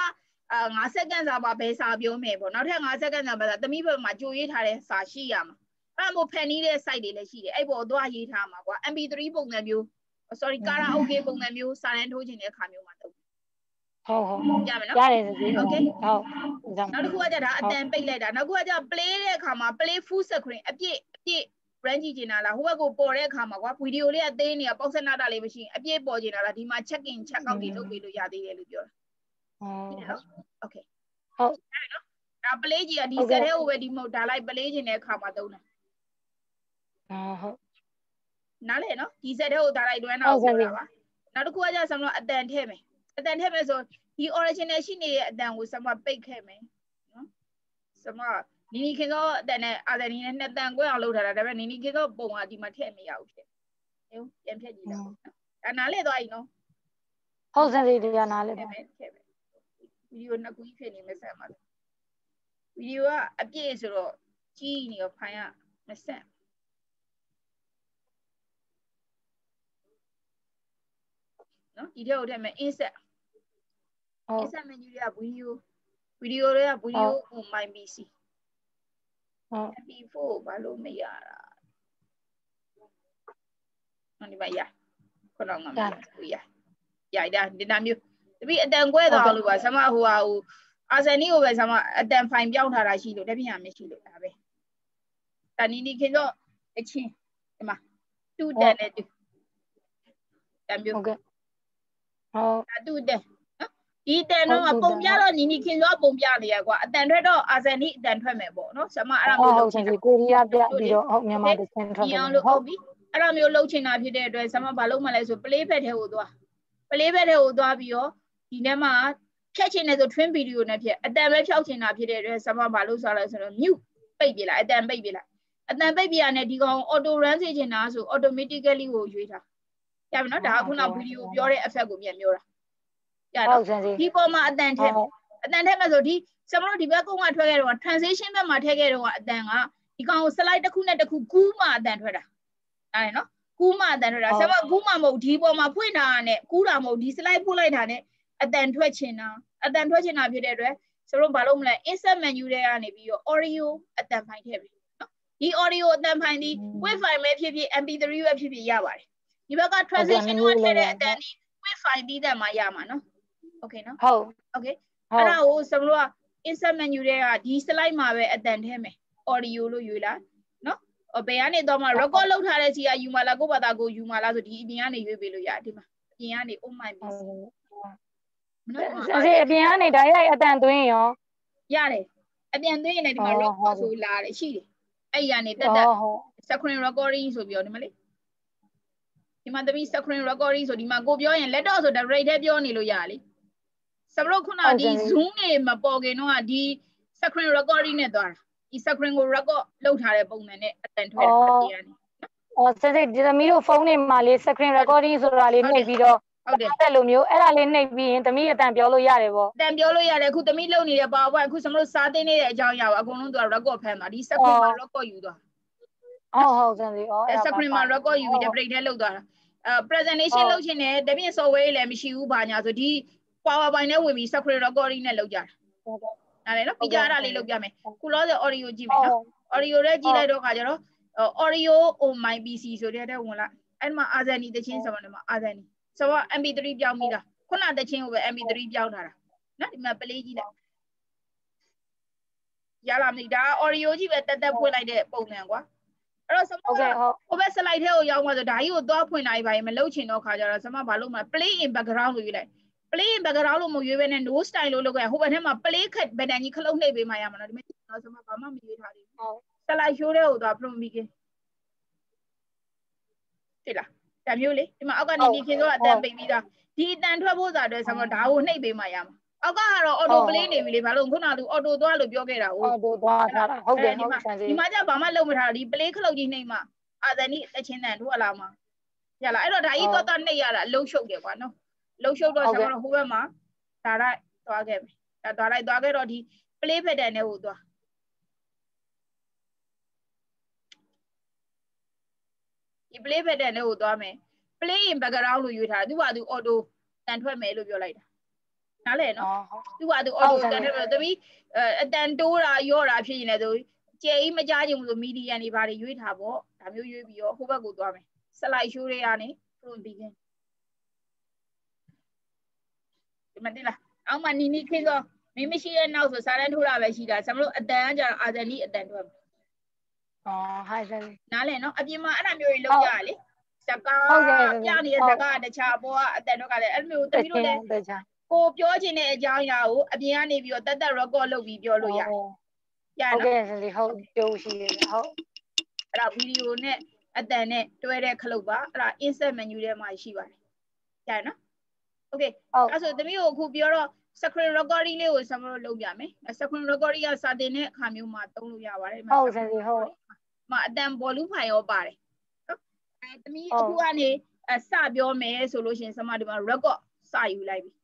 အာ9စက္ကန့်စာပါဘယ်စာပြောမယ်ပေါ့နောက်ထပ်9စက္ကန့်စာပါစာသမီးဘက်မှာကြိုရေးထားတဲ့စာရှိရမှာ အဲ့ဒါမို့ဖန်နီးတဲ့ site တွေလည်းရှိတယ်အဲ့ပေါ်သွားရေးထားမှာကွာ mp3 ပုံစံမျိုး sorry ကာရာ okay ပုံစံမျိုးစာတန်းထိုးခြင်းတဲ့အခါမျိုးမှာတော့ဟုတ်ဟုတ်ရမယ်နော်ရတယ်စီ Okay ဟုတ်ဒါမှနောက်တစ်ခုကကြဒါအတန်ပိတ်လိုက်တာနောက်တစ်ခုကကြ play တဲ့အခါမှာ play full screen အပြည့်အပြည့် brand ကြည့်နေတာလားဟိုဘက်ကိုပေါ်တဲ့အခါမှာကွာဗီဒီယိုလေးကသေးနေတာပေါက်ဆက်နာတာလေးမရှိရင်အပြည့်ပေါ်နေတာလားဒီမှာ check in check out တွေလုပ်ပေးလို့ရသေးတယ်လို့ပြောတာဟုတ် okay ဟုတ်ဒါ play ကြီးကဒီဟုတ် set ကဲ့ထဲကိုပဲဒီမဟုတ်ဒါလိုက် play ခြင်းတဲ့အခါမှာသုံးတာ ဟုတ်နားလေနော်ဒီ set ထဲကိုဒါလိုက်တွန်းတာကိုပြောတာပါနောက်တစ်ခုကကြဆံတော့အတန်ထည့်မယ်အတန်ထည့်မယ်ဆိုဒီ original ရှိနေတဲ့အတန်ကိုဆံမပိတ်ခဲ့မယ်နော်ဆံမနီနီခင်သောအတန်နဲ့အာဒနီနဲ့နှစ်တန်ကွဲအောင်လုပ်ထားတာဒါပေမဲ့နီနီခင်သောပုံကဒီမှာထည့်မရဘူးဖြစ်ဟိုပြန်ဖြတ်ကြည့်တာပေါ့နော်အနားလေသွားပြီနော်ဟုတ်စင်စီတရားနားလေထည့်မယ်ထည့်မယ်ဗီဒီယိုနှစ်ခုကြီးဖြစ်နေမယ်ဆက်မှာဗီဒီယိုကအပြည့်ဆိုတော့ကြီးနေရောဖိုင်ကမဆက် နော်ဒီထဲကိုထည့်မယ် insert ဟုတ် insert menu တွေကဗီဒီယိုဗီဒီယိုတွေကဗီဒီယိုဟို my pc ဟုတ် MP4 ဘာလို့မရတာဟောဒီမှာရခုနကမှမရဘူးရရရဒီနာမျိုးတပိအတန်ကွဲသွားလို့ပါဆမဟိုဟာဟိုအာဆန်နီကိုပဲဆမအတန်ဖိုင်ပြောင်းထားတာရှိလို့တပိဟာမရှိလို့ဒါပဲတနီနီခင်တော့အချင်းဒီမှာတူတန်နဲ့တူတန်မျိုးဟုတ်ကဲ့ ဟုတ်ဒါတူတန်နော်ဒီတန်တော့ပုံပြတော့နီနီခင်တော့ပုံပြနေရကွာအတန်ထွက်တော့အာဆန်နီအတန်ထွက်မယ်ပေါ့နော်ဆမအဲ့ဒါဟုမျိုးတ်လုပ်ဟုတ်ချစင်င်တာစီကိုရီးယားပြပြီးတော့ဟုတ်မြန်မာတစ်ဆင့်ထွက်ဒီတယ်အောင်လို့ဟုဟုတ်တ်ပြီအဲ့လိုမျိုးလှုပ်ချင်တာဖြစ်တဲ့အတွက်ဆမဘာလို့မလဲဆို play back ထဲကိုသွား play back ထဲကိုသွားပြီးတော့ဒီထဲမှာဖြတ်ချင်တယ်ဆို twin video နဲ့ဖြတ်အတန်ပဲဖြောက်ချင်တာဖြစ်တဲ့အတွက်ဆမဘာလို့ဆိုလဲဆိုတော့ mute ပိတ်ပြလိုက်အတန်ပိတ်ပြလိုက်အတန်ပိတ်ပြရတဲ့ဒီကောင် auto run စေချင်တာဆို automatically ကိုရွေးထား ရပြီနော်ဒါကခုန video ပြောတဲ့ effect ကိုပြန်ပြောတာရဟုတော့တ်စင်စီဒီပေါ်မှာအတန်ထည့်ဟုတ်အတန်ထည့်မဲ့ဆိုဒီဆမတို့ဒီဘက်ကုန်းကထွက်ခဲ့တော့ transition ဘက်မှာထည့်ခဲ့တော့အတန်ကဒီကောင်ကို slide တစ်ခုနဲ့တစ်ခုကူးမှအတန်ထွက်တာအဲ့ဒါနော်ကူးမှအတန်ထွက်တာဆမကူးမှမဟုတ်ဒီပေါ်မှာဖွင့်တာနဲ့ကူးတာမဟုတ်ဒီ slide ပို့လိုက်တာနဲ့အတန်ထွက်ချင်တာအတန်ထွက်ချင်တာဖြစ်တဲ့အတွက်ဆမတို့ဘာလို့မလဲ insert menu တွေကနေပြီးတော့ audio အတန်ဖိုင်ထည့်ပြီနော်ဒီ audio အတန်ဖိုင်ဒီ wave file ပဲဖြစ်ဖြစ် mp3 ပဲဖြစ်ဖြစ်ရပါတယ် ဒီဘက်က transition ကထည့်တဲ့အတန်ဒီ wave file ပြီးတဲ့မှာရမှာနော် okay နော်ဟုတ် okay ဟုအဲ့တ်ဒါကိုစမလို့က insert menu တွေကဒီ slide မှာပဲအတန်ထဲမယ် audio လို့ယူလားနော်အဘယ်ကနေတော့မှ record လုပ်ထားတဲ့စီကယူမလားကိုယ့်ဘာသာကိုယူမလားဆိုဒီအပြင်ကနေရွေးပေးလို့ရတယ်ဒီမှာအပြင်ကနေ oh my ဟု miss တ်ဆရာအပြင်ကနေဒါရိုက်အတန်သွင်းရောရတယ်အပြန်သွင်းရင်လည်းဒီမှာ record ဆိုလာတယ်ရှိတယ်အဲ့ရနေတက်တက် screen recording ဆိုပြီးတော့ဒီမှာလေ ဒီမှာသမီး screen recording ဆိုဒီမှာကိုပြောရင် laptop ဆို direct ထဲပြောနေလို့ရလေစပလို့ခုနဒီ zoom နေမပေါ်ခင်တော့ဒီ screen recording နဲ့သွားတာဒီ screen ကို record လုပ်ထားတဲ့ပုံစံနဲ့အတန်ထွက်တယ်အပြင်ကနေအော်ဆက်စစ်ဒီသမီးတို့ဖုန်းတွေမှာလေး screen recording ဆိုတာလေးနှိပ်ပြီးတော့ဟုတ်တယ်အဲ့လိုမျိုးအဲ့ဒါလေးနှိပ်ပြီးရင်သမီးအတန်ပြောလို့ရတယ်ပေါ့အတန်ပြောလို့ရတယ်အခုသမီးလုပ်နေတဲ့ PowerPoint အခုစမလို့စားသိနေတဲ့အကြောင်းအရာကိုအကုန်လုံးသူက record ဖမ်းသွားဒီ screen မှာ record ယူသွား ဟုတ်ဟုတ်စံစီဩအဲ့ screen မှာ record ယူပြီး break ထဲလုပ်သွားတာအဲ presentation လုပ်ချင်တယ်တပြည့် software လည်းမရှိဘူးဘာညာဆိုဒီ PowerPoint နဲ့ဝင်ပြီး screen recording နဲ့လုပ်ကြတာဟုတ်တယ်နားလေနော်ပြီးကြအဲ့ဒါလေးလုပ်ပြမယ်ခုလောဆယ် audio ကြည့်မယ်နော် audio လည်းကြည့်လိုက်တော့ခါကျတော့ audio on my pc ဆိုတဲ့တဲ့ဝင်လာအဲ့မှာ azani တချင်းဆိုတော့မှာ azani ဆိုတော့ mp3 ပြောင်းပြီးတာခုနတချင်းကိုပဲ mp3 ပြောင်းထားတာနော်ဒီမှာ play ကြည့်လိုက်ရလာမလို့ဒါ audio ကြီးပဲတက်တက်ဖွင့်လိုက်တဲ့ပုံစံကွာ အဲ့တော့စမဟုတ်ကဲ့ဟုတ်ဟိုဘက် slide ထဲကိုရောက်မှဆိုဒါကြီးကိုသွားဖွင့်လိုက်ပါရင်မလုပ်ချင်တော့ခါကြတော့စမဘာလို့မှ play in background လို့ယူလိုက် play in background လို့မရွေးဘဲနဲ့ no style လို့လုပ်ခဲ့ဟိုဘက်ထဲမှာ play ခက်ဘယ်တန်ကြီးခလုံးနှိပ်ပေးမှရမှာနော်ဒီမှာတော့စမဘာမှမရွေးထားသေးဘူးဟုတ် slide show တဲ့ကိုသွား from ပြီးကင်းတိလားဒါမျိုးလေဒီမှာအောက်ကနေဒီခင်ဆိုအတန်ပိတ်ပြီးသားဒီအတန်ထွက်ဖို့သာအတွက်ဆိုတော့ဒါကိုနှိပ်ပေးမှရမှာ အောက်ကတော့ auto play နေပြီလေဘာလို့ခုနကသူ auto သွားလို့ပြောခဲ့တာဟုတ် auto သွားထားတာဟုတ်တယ်ဟုတ်ဆန်စီဒီမှာကျဘာမှလုပ်မထားဒီ play ခလုတ်ကြီးနှိပ်မှအာဇနီအချင်းတန်တို့လာမှာရလားအဲ့တော့ဒါကြီးတော့တော့နှိပ်ရတာအလုံးရှုပ်တယ်ကွာနော်လှုပ်ရှုပ်တော့ကျွန်တော်ဟိုဘက်မှာဒါလိုက်သွားခဲ့ပြီအဲသွားလိုက်သွားခဲ့တော့ဒီ play pattern နဲ့ဟိုသွားဒီ play pattern နဲ့ဟိုသွားမယ် play in background လို့ရွေးထားသူကသူ auto တန်ထွက်မယ်လို့ပြောလိုက်တာ နားလဲနော်သူကသူ auto တန်ထွက်မယ်သမီးအတန်တိုးတာရော့တာဖြစ်ရင်လည်းသူကြဲကြီးမကြားချင်ဘူးဆို median တွေဘာတွေရွေးထားပေါ့ဒါမျိုးရွေးပြီးတော့ဟိုဘက်ကိုသွားမယ် slide show တွေကနေ from begin ဒီမှာတင်လားအောက်မှာနီနီခင်းဆိုမင်းမရှိတဲ့နောက်ဆိုစာရန်ထိုးတာပဲရှိတာဆမလို့အတန်ကကြတော့အာဇန်နီအတန်ထွက်အော်ဟိုင်ဆန်နားလဲနော်အပြင်မှာအဲ့ဒါမျိုးတွေလောက်ကြလေစကားပြနေတဲ့စကားတခြားဘောကအတန်တော့ကလည်းအဲ့လိုတမီးတို့လည်း ကိုပြောချင်တဲ့အကြောင်းအရာကိုအပြင်ကနေပြီးတော့တက်တက် record လုပ်ပြီးပြောလို့ရတယ်ရနော်ဟုတ်ကဲ့ဆလီဟုတ်ပြောရှိတယ်ဟုတ်အဲ့ဒါဗီဒီယိုနဲ့အတန်နဲ့တွဲတဲ့ခလုတ်ပါအဲ့ဒါ insert menu ထဲမှာရှိပါတယ်ရနော် okay အဲ့ဆိုသမီးကိုအခုပြောတော့ screen recording လေးကိုဆမလို့လုပ်ပြမယ် screen recording ကစာတင်တဲ့အခါမျိုးမှာသုံးလို့ရပါတယ်ဟုတ်ဆယ်ဟုတ်မအတန်ဘောလူဖိုင်ရောပါတယ်နော်အဲသမီးအခုကနေအစပြောမယ်ဆိုလို့ရှင်ဆမဒီမှာ record စယူလိုက်ပြီနော်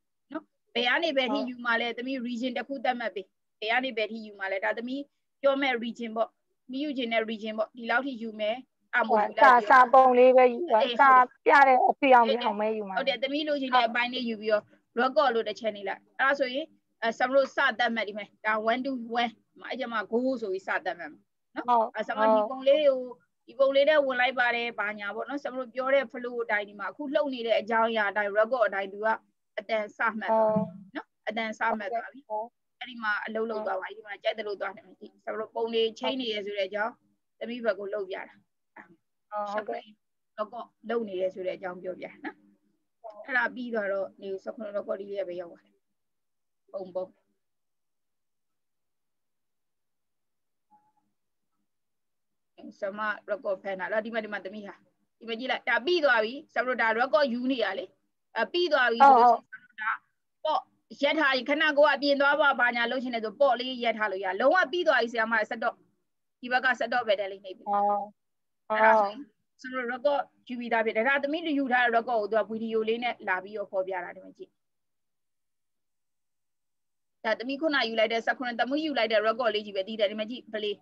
ဘယ်ကနေဘယ်ထိယူမှာလဲသမီး region တစ်ခုသတ်မှတ်ပြီဘယ်ကနေဘယ်ထိယူမှာလဲဒါသမီးပြောမဲ့ region ပေါ့မိယူခြင်းနဲ့ region ပေါ့ဒီလောက်ထိယူမယ်အမို့ယူလိုက်စာပုံလေးပဲယူပါစာပြတဲ့အဖေအောင်ပြောင်းပဲယူမှာဟုတ်တယ်သမီးလိုချင်တဲ့အပိုင်းလေးယူပြီးတော့ record လို့တစ်ချက်နေလိုက်အဲ့ဒါဆိုရင်အဲဆမလို့စတတ်မှတ်ဒီမဲ့ဒါ1 to 1အဲ့ကျမှ5ဆိုပြီးစတတ်မှတ်နော်အဲဆမဒီပုံလေးကိုဒီပုံလေးနဲ့ဝင်လိုက်ပါတယ်ဘာညာပေါ့နော်ဆမလို့ပြောတဲ့ flow အတိုင်းဒီမှာအခုလှုပ်နေတဲ့အကြောင်းအရာအတိုင်း record အတိုင်းသူက အတန်စမှတ်သွားနော်အတန်စမှတ်သွားပြီအဲ့ဒီမှာအလုံးလုံးသွားပါဒီမှာကြိုက်တယ်လို့သွားတယ်ဒီဆမလို့ပုံလေးချိန်နေရဆိုတဲ့အကြောင်းသမီးဘက်ကိုလှုပ်ပြတာဟုတ်ကဲ့တော့လုံနေရဆိုတဲ့အကြောင်းပြောပြနော်အဲ့ဒါပြီးတော့နေစခွန်းတော့ကော်ဒီရဲ့ပဲရောက်ပါတယ်ပုံပုံဆမ record ဖန်တာလားဒီမှာဒီမှာသမီးဟာဒီမှာကြည့်လိုက်ဒါပြီးသွားပြီဆမတို့ဒါ record ယူနေရလေအပြီးသွားပြီဆိုလို့ဆမတို့ဒါ ပေါ့ရက်ထားခဏကိုအပြင်သွားပါဘာညာလုပ်ချင်တယ်ဆိုပေါ့လေးရက်ထားလို့ရလုံးဝပြီးသွားပြီဆရာမဆက်တော့ဒီဘက်ကဆက်တော့ပဲတယ်လေးနေပြီအဲ့ဒါဆိုရင်ဆိုတော့ record ယူပြီးသားဖြစ်တယ်ဒါသမီးလူယူထားတဲ့ record ကိုသူကဗီဒီယိုလေးနဲ့လာပြီးတော့ဖော်ပြတာဒီမှာကြည့်ဒါသမီးခုနယူလိုက်တဲ့ဆက်ခုနသမီးယူလိုက်တဲ့ record လေးကြီးပဲတည်တယ်ဒီမှာကြည့် play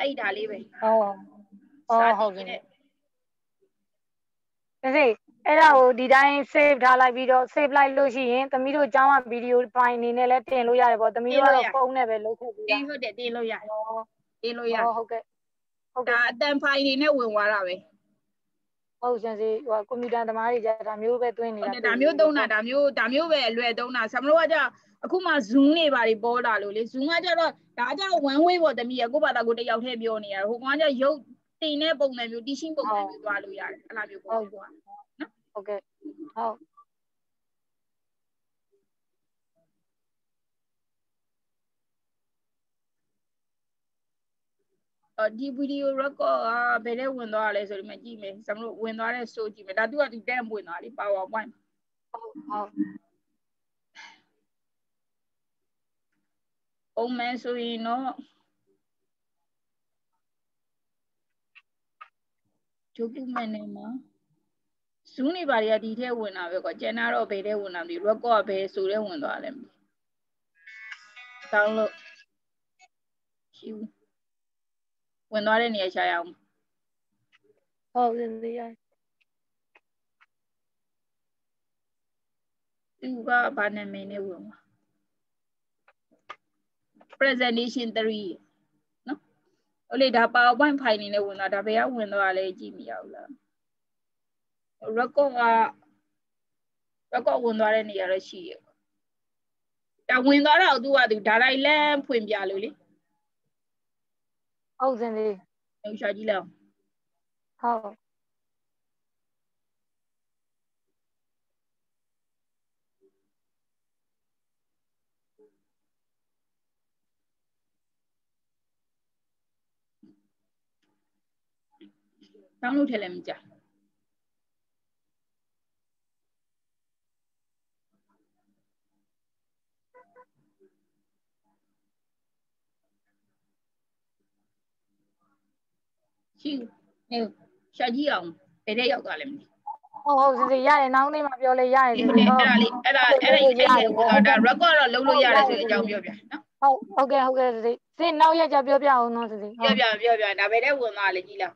အဲ့ဒါလေးပဲဟုတ်ဟုတ်ဟုတ်ကဲ့ဒါစေ အဲ့ဒါကိုဒီတိုင်း save ထားလိုက်ပြီးတော့ save လိုက်လို့ရှိရင်သမီးတို့ကျောင်းကဗီဒီယိုပိုင်းအနေနဲ့လည်းတင်လို့ရတယ်ပေါ့သမီးတို့ကတော့ဖုန်းနဲ့ပဲလုပ်ခဲ့ပြီးတာဟုတ်တယ်တင်လို့ရတယ်တင်လို့ရဟုတ်ကဲ့ဟုတ်ဒါအတန်ဖိုင်နေနဲ့ဝင်သွားတာပဲဟုတ်ရှင်စီဟိုကွန်ပျူတာသမားတွေကြဒါမျိုးပဲတွင်းနေတာဒါမျိုးသုံးတာဒါမျိုးဒါမျိုးပဲအလွယ်သုံးတာဆမလို့ကကြအခုမှ zoom တွေပါတွေပေါ်လာလို့လေ zoom ကကြတော့ဒါကြ one way ပေါ့တမီးရကိုဘာသာကိုတယောက်တည်းပြောနေရဟိုကောင်ကရုပ်တင်တဲ့ပုံစံမျိုးတီရှင်းပုံစံမျိုးသွားလို့ရတယ်အဲ့လိုမျိုးပေါ့ ဟုတ်ကဲ့ဟုတ်အော်ဒီဗီဒီယို record ကဘယ်လဲဝင်သွားလဲဆိုဒီမှာကြည့်မယ်ကျွန်တော်တို့ဝင်သွားတဲ့ show ကြည့်မယ်ဒါသူကဒီ demo ဝင်သွားလေ PowerPoint ဟုတ်ဟုတ်ပုံမှန်ဆိုရင်တော့ဂျိုးပူမန်နေမှာ zoom နေပါတွေကဒီထဲဝင်တာပဲကွာကျန်တာတော့ဘယ်ထဲဝင်တာမသိ record ကဘယ်ဆိုထဲဝင်သွားလဲမသိ download ရှိဘူးဝင်သွားတဲ့နေရာရှာရအောင်ဟုတ်တယ်ဒီရသူကဘာနာမည်နဲ့ဝင်သွား presentation 3နော်ဟိုလေဒါ PowerPoint file နေနဲ့ဝင်သွားဒါဘယ်ကဝင်သွားလဲကြည့်မရဘူးလား record က record ဝင်သွားတဲ့နေရာတော့ရှိရပေါ့ဒါဝင်သွားတော့သူကသူဒါရိုက်လမ်းဖွင့်ပြလို့လေဟုတ်တယ်ဒီဟိုရှာကြည့်လိုက်အောင်ဟုတ်တောင်းလို့ထည့်လည်းမကြ ရှိဟဲ့ရှာကြည့်အောင်ဘယ်ထဲရောက်သွားလဲမသိဟုတ်ဟုတ်ဒီရတယ်နောက်နေ့မှပြောလဲရတယ်ဒီဒီနေ့အဲ့ဒါလေးအဲ့ဒါအဲ့ဒါအဲ့ဒါဒါ record တော့လုံးလို့ရတယ်ဆိုတဲ့အကြောင်းပြောပြနော်ဟုတ်ဟုတ်ကဲ့ဟုတ်ကဲ့ဒီဒီနောက်ရက်ကြပြောပြအောင်နော်ဒီပြောပြပြောပြဒါပဲတဲ့ဝင်သွားလေကြည်လား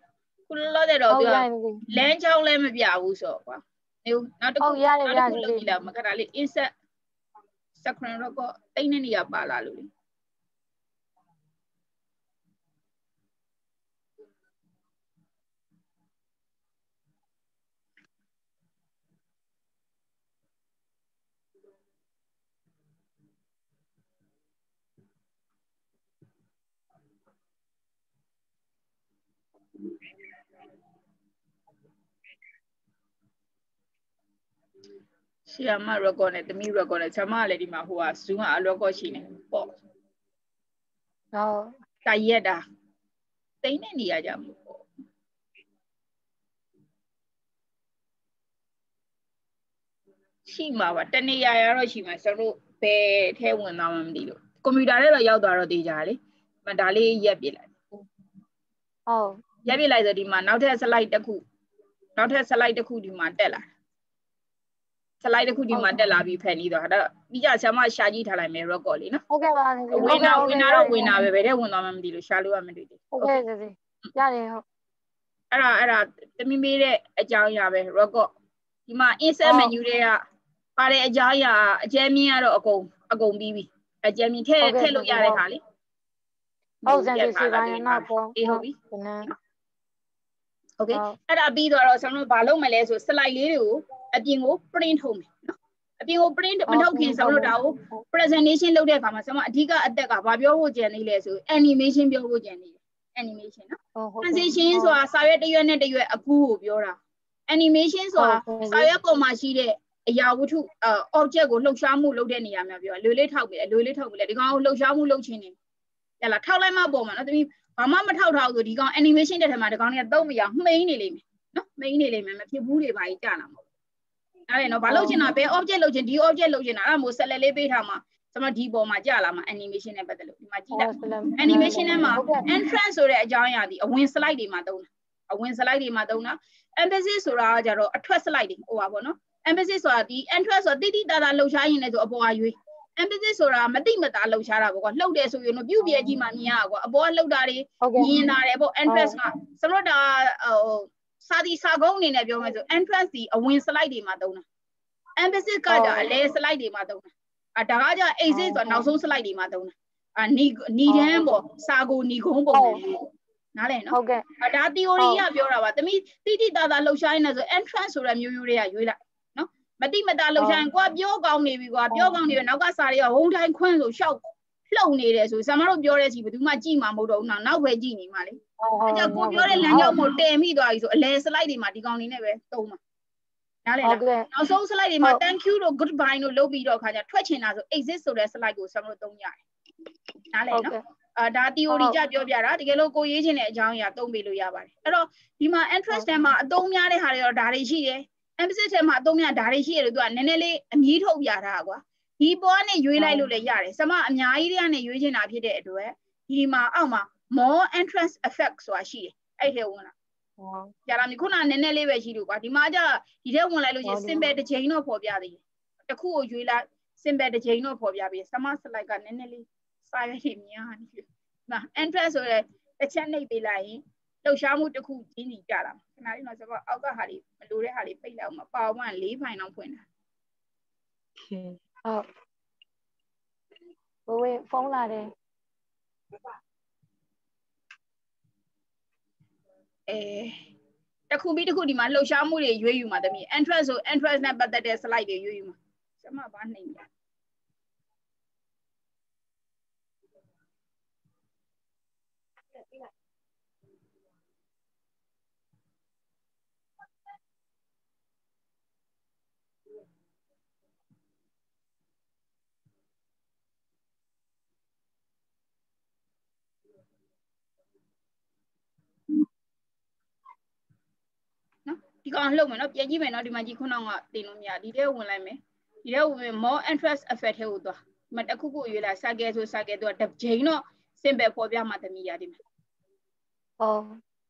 ခုလောလောဆယ်တော့ဟုတ်ပြောရတယ်ဒီလမ်းချောင်းလည်းမပြဘူးဆိုတော့ကွာနေနောက်တစ်ခုဟုတ်ရတယ်နောက်တစ်ခုရတယ်လုပ်ကြည့်လားမခက်တာလေး insert screen record တိတ်နေနေရပါလာလို့လေ ဆီယာမ record နဲ့တမီ record နဲ့ဆမကလည်းဒီမှာဟိုက zoom က record ရှိနေပေါ့ဟုတ်တာရက်တာတိတ်နေနေရကြမှာပေါ့ရှိမှာပါတနေရာရတော့ရှိမှာကျွန်တော်တို့ဘယ်ထဲဝင်သွားမှမသိလို့ကွန်ပျူတာထဲတော့ရောက်သွားတော့တေးကြလေမဒါလေးရက်ပြစ်လိုက်ဟုတ် ရက်ပြစ်လိုက်ဆိုဒီမှာနောက်ထပ် slide တစ်ခုနောက်ထပ် slide တစ်ခုဒီမှာတက်လာ slide တစ်ခုဒီမှာတက်လာပြီးဖယ်နေတော့ဒါပြီးကြဆရာမရှာကြည့်ထားလိုက်မယ် record လေးနော်ဟုတ်ကဲ့ပါဒီဝင်တာဝင်တာတော့ဝင်တာပဲဘယ်ထဲဝင်သွားမှမသိလို့ရှာလို့ရမတွေ့သေးဟုတ်ကဲ့ဒီရတယ်ဟုတ်အဲ့ဒါအဲ့ဒါတမီမေးတဲ့အကြောင်းအရာပဲ record ဒီမှာ insert menu တွေကပါတဲ့အကြောင်းအရာအကျဉ်းမြင့်ကတော့အကုန်အကုန်ပြီးပြီအကျဉ်းမြင့်ထည့်ထည့်လို့ရတဲ့ခါလေဟုတ်စံစီစီပိုင်းနောက်ပေါ့အေးဟုတ်ပြီဒီနေ့ โอเคအဲ့ဒါပြီးတော့ကျွန်တော်တို့ဘာလုပ်မလဲဆို slide လေးတွေကိုအပြင်ကို print ထုတ်မယ်နော်အပြင်ကို print မထုတ်ခင်ကျွန်တော်တို့ဒါကို presentation လုပ်တဲ့အခါမှာကျွန်မအဓိကအသက်ကဘာပြောဖို့ကြံနေလဲဆို animation ပြောဖို့ကြံနေတယ် animation နော် ဟုတ် transition ဆိုတာစာရွက်တစ်ရွက်နဲ့တစ်ရွက်အကူကိုပြောတာ animation ဆိုတာစာရွက်ပေါ်မှာရှိတဲ့အရာဝတ္ထုအာ object ကိုလှုပ်ရှားမှုလုပ်တဲ့နေရာမှာပြောလွေလေးထောက်ပြီလွေလေးထောက်ပြီလေဒီကောင်ကိုလှုပ်ရှားမှုလုပ်ခြင်းနေရလားထောက်လိုက်မှပေါ်မှာနော်တမီး ဘာမှမထောက်ထားဘူးဆိုဒီကောင် animation တဲ့ထဲမှာဒီကောင်တွေကသုံးမရမှိန်းနေလိမ့်မယ်နော်မှိန်းနေလိမ့်မယ်မဖြစ်ဘူးတွေပါကြီးကြာလာမှာအဲ့ဒါနော်ဘာလုပ်ချင်တာဘယ် object လုပ်ချင်ဒီ object လုပ်ချင်တာအဲ့ဒါမျိုးဆက်လက်လေးပေးထားမှာကျွန်တော်ဒီပေါ်မှာကြာလာမှာ animation နဲ့ပတ်သက်လို့ဒီမှာကြည့်လိုက် animation ထဲမှာ entrance ဆိုတဲ့အကြောင်းအရာဒီအဝင် slide တွေမှာသုံးတာအဝင် slide တွေမှာသုံးတာ emphasis ဆိုတာကကြတော့အထွက် slide တွေဟိုပါပေါ့နော် emphasis ဆိုတာဒီ entrance ဆိုတာတိတိတသာလှုပ်ရှားရင်လည်းဆိုအပေါ်အရွေး emphasis ဆိုတာမတိမတာလှုပ်ရှားတာပေါ့ကွာလှုပ်တယ်ဆိုရင်တော့ပြုတ်ပြဲကြီးမှမြင်ရတာကွာအပေါ်ကလှုပ်တာတွေဟုတ်ကဲ့မြင်တာတယ်ပေါ့ entrance ကစလို့ဒါဟိုစာဒီစာကုန်းအနေနဲ့ပြောမယ်ဆို entrance ဒီအဝင် slide တွေမှာသုံးတာ emphasis ကကြအလဲ slide တွေမှာသုံးတာအာဒါကကြ exit ဆိုတာနောက်ဆုံး slide တွေမှာသုံးတာအာနီနီတန်းပေါ့စာကိုနီကုန်းပုံစံလေးပေါ့နားလည်နော်ဟုတ်ကဲ့အဒါ theory ကပြောတာပါတမိတိတိတသာလှုပ်ရှားနေတယ်ဆို entrance ဆိုတဲ့မျိုးမျိုးတွေကရွေးလိုက်နော် မတိမတာလှုပ်ရှားရင်ကိုကပြောကောင်းနေပြီကွာပြောကောင်းနေပြီနောက်ကစာတွေကဝုံတိုင်းခွန်းဆိုရှောက်လှုပ်နေတယ်ဆိုဆရာမတို့ပြောတဲ့စီဘယ်သူမှကြည့်မှာမဟုတ်တော့ဘူးနောက်နောက်ပဲကြည့်နေမှာလေဟုတ်ဟုတ်အဲ့ကြကိုပြောတဲ့လမ်းကြောင်းကိုတည်မိသွားပြီဆိုအလဲ slide တွေမှာဒီကောင်လေးနဲ့ပဲသုံးမှာနားလည်ဟုလားတ်ကဲ့နောက်ဆုံး slide တွေမှာဟုတ် thank you တို့ goodbye တို့လုပ်ပြီးတော့ခါကျထွက်ချင်တာဆို exit ဆိုတဲ့ slide ကိုဆရာမတို့သုံးရတယ်နားလည်ဟုတ်နော်ကဲ့အာဒါ theory ကြပြောပြတာတကယ်လို့ကိုရေးချင်တဲ့အကြောင်းအရာသုံးပေးလို့ရပါတယ်အဲ့တော့ဒီမှာ interest ထဲမှာအသုံးများတဲ့ဟာတွေတော့ဒါတွေရှိတယ် emphasis ထဲမှာအသုံးများဒါတွေရှိရတယ်သူကနည်းနည်းလေးအမြည်ထုတ်ပြတာကွာဒီပေါ်ကနေရွေးလိုက်လို့လည်းရတယ်စမအများကြီးတွေကနေရွေးချင်တာဖြစ်တဲ့အတွက်ဒီမှာအောက်မှာ more entrance effect ဆိုတာရှိတယ်အဲ့ထဲဝင်လာကြာလာပြီခုနကနည်းနည်းလေးပဲရှိလို့ကွာဒီမှာကျဒီထဲဝင်လိုက်လို့ရှိရင် simple တစ်ချိန်တော့ပေါ်ပြသေးတယ်တခုကိုရွေးလိုက် simple တစ်ချိန်တော့ပေါ်ပြပြီးစမ slide ကနည်းနည်းလေးစာရွက်တွေများနေပြီ။နော် entrance ဆိုရဲတစ်ချက်နှိပ်ပေးလိုက်ရင် လှုပ်ရှားမှုတစ်ခုကြီးနေကြတာ။ခဏလေးတော့ဆိုတော့အောက်ကဟာတွေမလိုတဲ့ဟာတွေပိတ်လိုက်အောင်မပါဝမ်း၄ဖိုင်တော့ဖွင့်တာ။ဟုတ်။ဘဝဖုန်းလာတယ်။အဲတခုပြီးတခုဒီမှာလှုပ်ရှားမှုတွေရွေးယူမှာတမီး entrance ဆို entrance နဲ့ပတ်သက်တဲ့ slide တွေရွေးယူမှာ။ကျမဘာနှိပ်လဲ ဒီကောင်လှုပ်မယ်နော်ပြန်ကြည့်မယ်နော်ဒီမှာကြီးခုနကတင်လို့မရဒီထဲဝင်လိုက်မယ်ဒီထဲဝင် more interest effect ထဲကိုသွားဒီမှာတစ်ခုခုရွေးလာ circle ဆို circle တော့တစ်ချိန်တော့ simple ပေါ်ပြမှာသမီးရဒီမှာဟော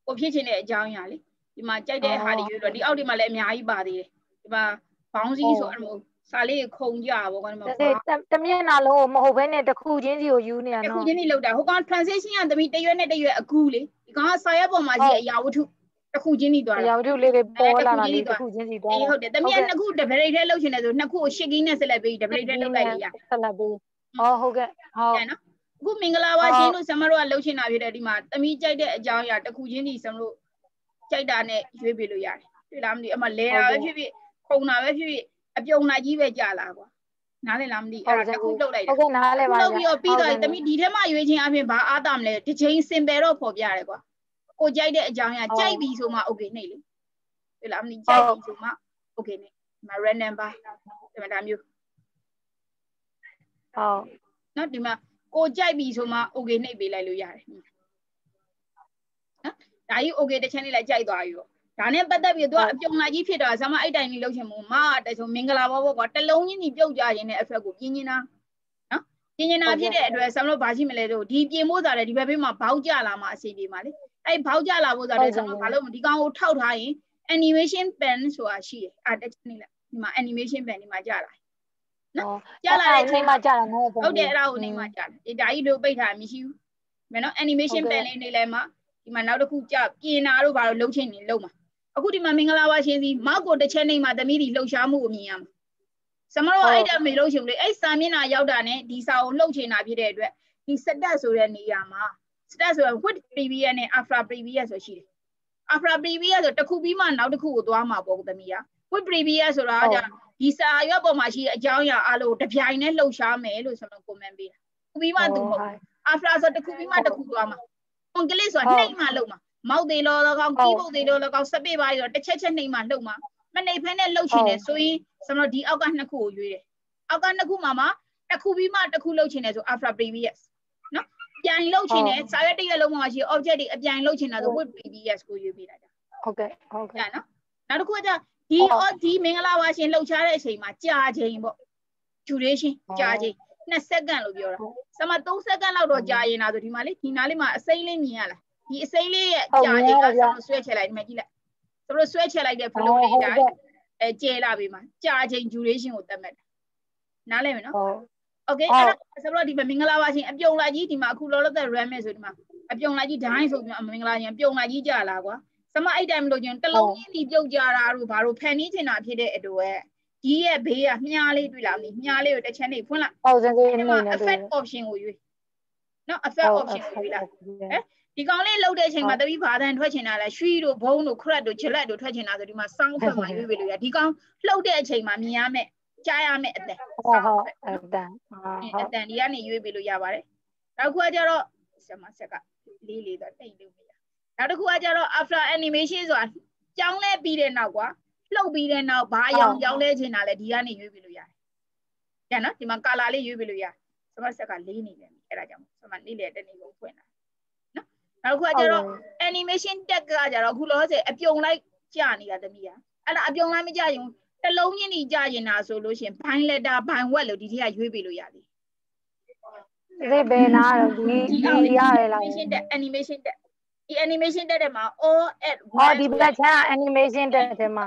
ကိုဖြစ်ချင်တဲ့အကြောင်းအရာလေဒီမှာကြိုက်တဲ့ဟာတွေရွေးတော့ဒီအောက်ဒီမှာလည်းအများကြီးပါသေးတယ်ဒီမှာ bouncy ဆိုအဲ့လိုစာလေးခုံကြပါဘောကွာဒီမှာတမျက်နှာလုံးမဟုတ်ဘဲနဲ့တစ်ခုချင်းစီကိုယူနေရနော်တစ်ခုချင်းစီလောက်တာဟိုကောင် transition ကသမီးတရွက်နဲ့တရွက်အကူလေဒီကောင်ကစာရွက်ပေါ်မှာရှိတဲ့အရာဝတ္ထု တစ်ခုချင်းစီသွားတာအရာဝတ္ထုလေးတွေပေါ်လာတာလေးတစ်ခုချင်းစီသွားတာဟုတ်တယ်တမီးကနှစ်ခုဒဗရိတ်ထဲလှုပ်ရှင်တယ်ဆိုနှစ်ခုကိုရှစ်ကင်းနဲ့ဆက်လက်ပြီးဒဗရိတ်ထဲလှုပ်လိုက်ရဆက်လက်ပြီးဟောဟုတ်ကဲ့ဟုတ်နော်အခုမင်္ဂလာပါရှင်တို့ဆမတို့ကလှုပ်ရှင်တာဖြစ်တဲ့ဒီမှာတမီးကြိုက်တဲ့အကြောင်းအရာတစ်ခုချင်းစီဆမတို့ကြိုက်တာနဲ့ရွေးပြလို့ရတယ်တွေ့လားမသိအမလဲတာပဲဖြစ်ဖြစ်ခုံတာပဲဖြစ်ဖြစ်အပြုံလိုက်ကြီးပဲကြာလာကွာနားလည်လားမသိအဲ့ဒါတစ်ခုလှုပ်လိုက်တာဟုတ်ကဲ့နားလည်ပါလှုပ်ပြီးတော့ပြီးတော့တမီးဒီထဲမှာရွေးခြင်းအပြင်ဘာအားတာမလဲဒီချိန်စင်ပယ်တော့ဖော်ပြရတယ်ကွာ ကိုကြိုက်တဲ့အကြောင်းအရာကြိုက်ပြီဆိုမှ okay နှိပ်လေတွေ့လားမင်းကြိုက်ပြီဆိုမှ okay နှိပ်ဒီမှာ random ပါဒီမှာဒါမျိုးဟုတ်နော်ဒီမှာကိုကြိုက်ပြီဆိုမှ okay နှိပ်ပေးလိုက်လို့ရတယ်နော်ဒါကြီး okay တစ်ချက်နေလိုက်ကြိုက်သွားပြီပေါ့ဒါနဲ့ပတ်သက်ပြီးတော့သူကအပြုံလိုက်ကြီးဖြစ်တော့ဇမအဲ့တိုင်ကြီးလှုပ်ချင်မို့မတဆိုမင်္ဂလာပါဘောကွာတလုံးချင်းကြီးပြုတ်ကြခြင်းနဲ့အဖက်ကိုပြင်းနေတာနော်ပြင်းနေတာဖြစ်တဲ့အတွက်ဆမ်လို့ဘာရှိမလဲတို့ဒီပြင်မိုးစားတယ်ဒီဘက်ဘေးမှာဘောက်ကြလာမှအစီပြေမှာလေ အဲ့ဘောက်ကြလာဖို့ဆိုတော့ကျွန်တော်ဘာလို့ဒီကောင်ကိုထောက်ထားရင် animation pen ဆိုတာရှိတယ်အာတက်နေလားဒီမှာ animation pen ဒီမှာကြာလာနော်ကြာလာတဲ့အချိန်မှာကြာတာနော်ဟုတ်တယ်အဲ့ဒါကိုနေမှာကြာတယ်ဒါကြီးတို့ပိတ်ထားမရှိဘူးမယ်နော် animation pen လေးနေလဲမှာဒီမှာနောက်တစ်ခုကြာပြင်နာတို့ဘာလို့လှုပ်ချင်နေလှုပ်မှာအခုဒီမှာမင်္ဂလာပါရှင်စီမောက်ကိုတစ်ချက်နေမှာသမီးဒီလှုပ်ရှားမှုကိုမြင်ရမှာစမတော့အဲ့ဒါမေလှုပ်ရှင်လေအဲ့စာမျက်နှာရောက်တာနဲ့ဒီစာကိုလှုပ်ချင်တာဖြစ်တဲ့အတွက်ဒီစတက်ဆိုတဲ့နေရာမှာ stat ဆိုတာ with previous နဲ့ after previous ဆိုရှိတယ် after previous ဆိုတစ်ခုပြီးမှနောက်တစ်ခုကိုသွားမှာပေါ့သမီးက with previous ဆိုတာကဒီစာရွက်ပေါ်မှာရှိတဲ့အကြောင်းအရာအလုံးတပြိုင်နဲ့လှုပ်ရှားမယ်လို့ဆိုတော့ comment ပေးတာခုပြီးမှသူမဟုတ် after ဆိုတစ်ခုပြီးမှတစ်ခုသွားမှာ on click ဆိုတာနှိမ့်မှလှုပ်မှာမောက်သေးလောလောကောင်ကီးဘုတ်သေးလောလောကောင်စပစ်ပါရောတစ်ချက်ချက်နှိမ့်မှလှုပ်မှာမနှိမ့်ဖဲနဲ့လှုပ်ရှင်တယ်ဆိုရင်ဆိုတော့ဒီအောက်ကနှစ်ခုကိုရွေးတယ်အောက်ကနှစ်ခုမှာမှတစ်ခုပြီးမှတစ်ခုလှုပ်ရှင်တယ်ဆို after previous ပြိုင်လှုပ်ချင်တယ်စာရွက်တစ်ရွက်လုံးမှာရှိ object တွေအပြိုင်လှုပ်ချင်တာဆို with PBS ကိုရွေးပေးတာကြာဟုတ်ကဲ့ဟုတ်ကဲ့နော်နောက်တစ်ခုကကြာဒီဒီမင်္ဂလာပါရှင်လှုပ်ရှားတဲ့အချိန်မှာကြာချိန်ပေါ့ duration ကြာချိန်2စက္ကန့်လို့ပြောတာဆမ3စက္ကန့်လောက်တော့ကြာရင်လားဆိုဒီမှာလေဒီနားလေးမှာအစိမ့်လေးမြင်ရလားဒီအစိမ့်လေးရဲ့ကြာချိန်ကဆမဆွဲချလိုက်ဒီမှာကြည့်လိုက်သူတို့ဆွဲချလိုက်တဲ့ flow လေးဒါအဲကျဲလာပြီမှာကြာချိန် duration ကိုသတ်မှတ်တာနားလည်မယ်နော် okay အဲ့ဒါဆိုတော့ဒီမှာမင်္ဂလာပါရှင်အပြုံလိုက်ကြီးဒီမှာအခုလောလောဆယ် RAM နဲ့ဆိုဒီမှာအပြုံလိုက်ကြီးဒိုင်းဆိုပြီးတော့မင်္ဂလာရှင်ပြုံလိုက်ကြီးကြာလာကွာစမအဲ့တိုင်းမလို့ကျင်တလုံးကြီးဒီပြုတ်ကြတာတို့ဘာလို့ဖန်နေချင်တာဖြစ်တဲ့အတွက်ဒီရဲ့ဘေးကမြားလေးတွေ့လာမလို့မြားလေးကိုတစ်ချက်နေဖွင့်လိုက်ဟုတ်စင်းစင်းနေနေ effect option ကိုရွေးနော် effect option ကိုရွေးလိုက်ဟဲ့ဒီကောင်လေးလှုပ်တဲ့အချိန်မှာတပီးဘာသန်ထွက်ချင်တာလဲရွှီတို့ဘုံတို့ခရက်တို့ဂျလက်တို့ထွက်ချင်တာဆိုဒီမှာ sound ဖက်မှာရွေးပေးလို့ရဒီကောင်လှုပ်တဲ့အချိန်မှာမြင်ရမယ် ကြားရမယ့်အတန်ဟုတ်ဟုတ်အတန်အတန်ဒီကနေရွေးပေးလို့ရပါတယ်နောက်ခုကကျတော့ဆမဆက်ကလေးလေးတော့တိတ်လို့မရနောက်တစ်ခုကကျတော့ after animation ဆိုတာကြောင်းလဲပြီးတဲ့နောက်ကွာလှုပ်ပြီးတဲ့နောက်ဘာအရောင်ကြောင်းလဲချင်တာလဲဒီကနေရွေးပေးလို့ရတယ်။ကြနော်ဒီမှာ color လေးရွေးပေးလို့ရမဆက်ကလေးနေပြန်ပြီအဲ့ဒါကြောင့်ဆမနေ့လေတနေ့ကုန်ဖွင့်တာနော်နောက်တစ်ခုကကျတော့ animation tag ကကျတော့အခုလောဆယ်အပြုံလိုက်ကြာနေတာသမီးอ่ะအဲ့ဒါအပြုံလိုက်မကြရင် တလုံးချင်းကြီးကြာရင်တာဆိုလို့ရှင် bind letter bind word လို့ဒီထက်ကရွေးပေးလို့ရသည်ဒီဘယ်နာတော့ဒီဒီရတယ်လား animation tag animation tag ဒီ animation tag ထဲမှာ all at ဟော once ဒီဘက်ချမ်း animation တဲ့ထဲမှာ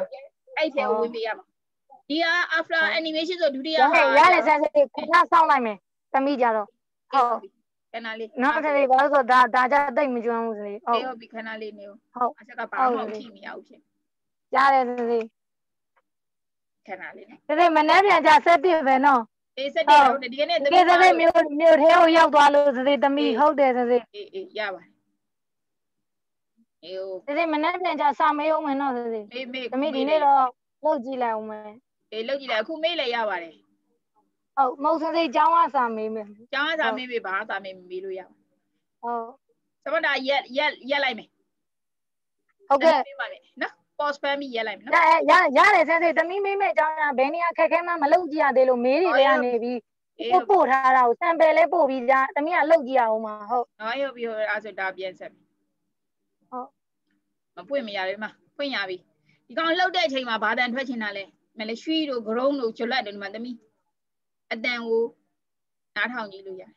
အဲ့ထဲကိုဝင်ပေးရမှာဒီက after animation ဆိုဒုတိယရဟာရတယ်ဆန်းစစ်ခဏစောင့်လိုက်မယ်သမီးကြတော့ဟုတ်ခဏလေးနောက်တစ်နေ့ဘာလို့ဆိုဒါဒါကြတိတ်မကျွမ်းဘူးဆိုဟုတ်ဟုတ်ပြီခဏလေးနေဦးဟုတ်အချက်ကဘာမှမဖြစ်မရဘူးဖြစ်ရတယ်သတိ ခဏလေးနော်သတိမနေ့ပြန်ကြဆက်တစ်ပဲနော်အေးစက်တယ်ဟုတ်တယ်ဒီကနေ့ဒီသတိမျိုးမျိုးထဲကိုရောက်သွားလို့သတိသမီးဟုတ်တယ်သတိအေးအေးရပါတယ်အေးသတိမနေ့ပြန်ကြစာမေးအောင်မယ်နော်သတိမေးမေးသမီးဒီနေ့တော့လောက်ကြည့်လိုက်အောင်မယ်အေးလောက်ကြည့်လိုက်အခုမေးလည်းရပါတယ်ဟုတ်မဟုတ်သတိကျောင်းကစာမေးမယ်ကျောင်းကစာမေးမေးဘာစာမေးမေးလို့ရပါစဟုတ်မတာရက်ရက်ရက်လိုက်မယ်ဟုတ်ကဲ့မေးပါမယ်နော် pause ဖမ်းပြီးရက်လိုက်မယ်ရနော်ရရတယ်ဆန်းစစ်သမီးမေးမယ်အကြောင်းကဘယ်နေရာခက်ခဲမှမလုပ်ကြည့်ရသေးလို့မေးတွေလည်းကနေပြီးအေးပို့ပို့ထားတာကို sample လေးပို့ပြီးကြသမီးကလုပ်ကြည့်ရအောင်ပါဟုတ်နော်ရုပ်ပြီးဟိုအဲ့ဆိုဒါပြန်ဆက်ပြီဟုတ်မပွင့်မရဘူးမပွင့်ရပြီဒီကောင်လှုပ်တဲ့အချိန်မှာဘာတန်ထွက်ချင်တာလဲမလဲရွှီတို့ဂရုံးတို့ဂျလက်တို့ဒီမှာသမီးအတန်ကိုနားထောင်ကြည့်လို့ရတယ်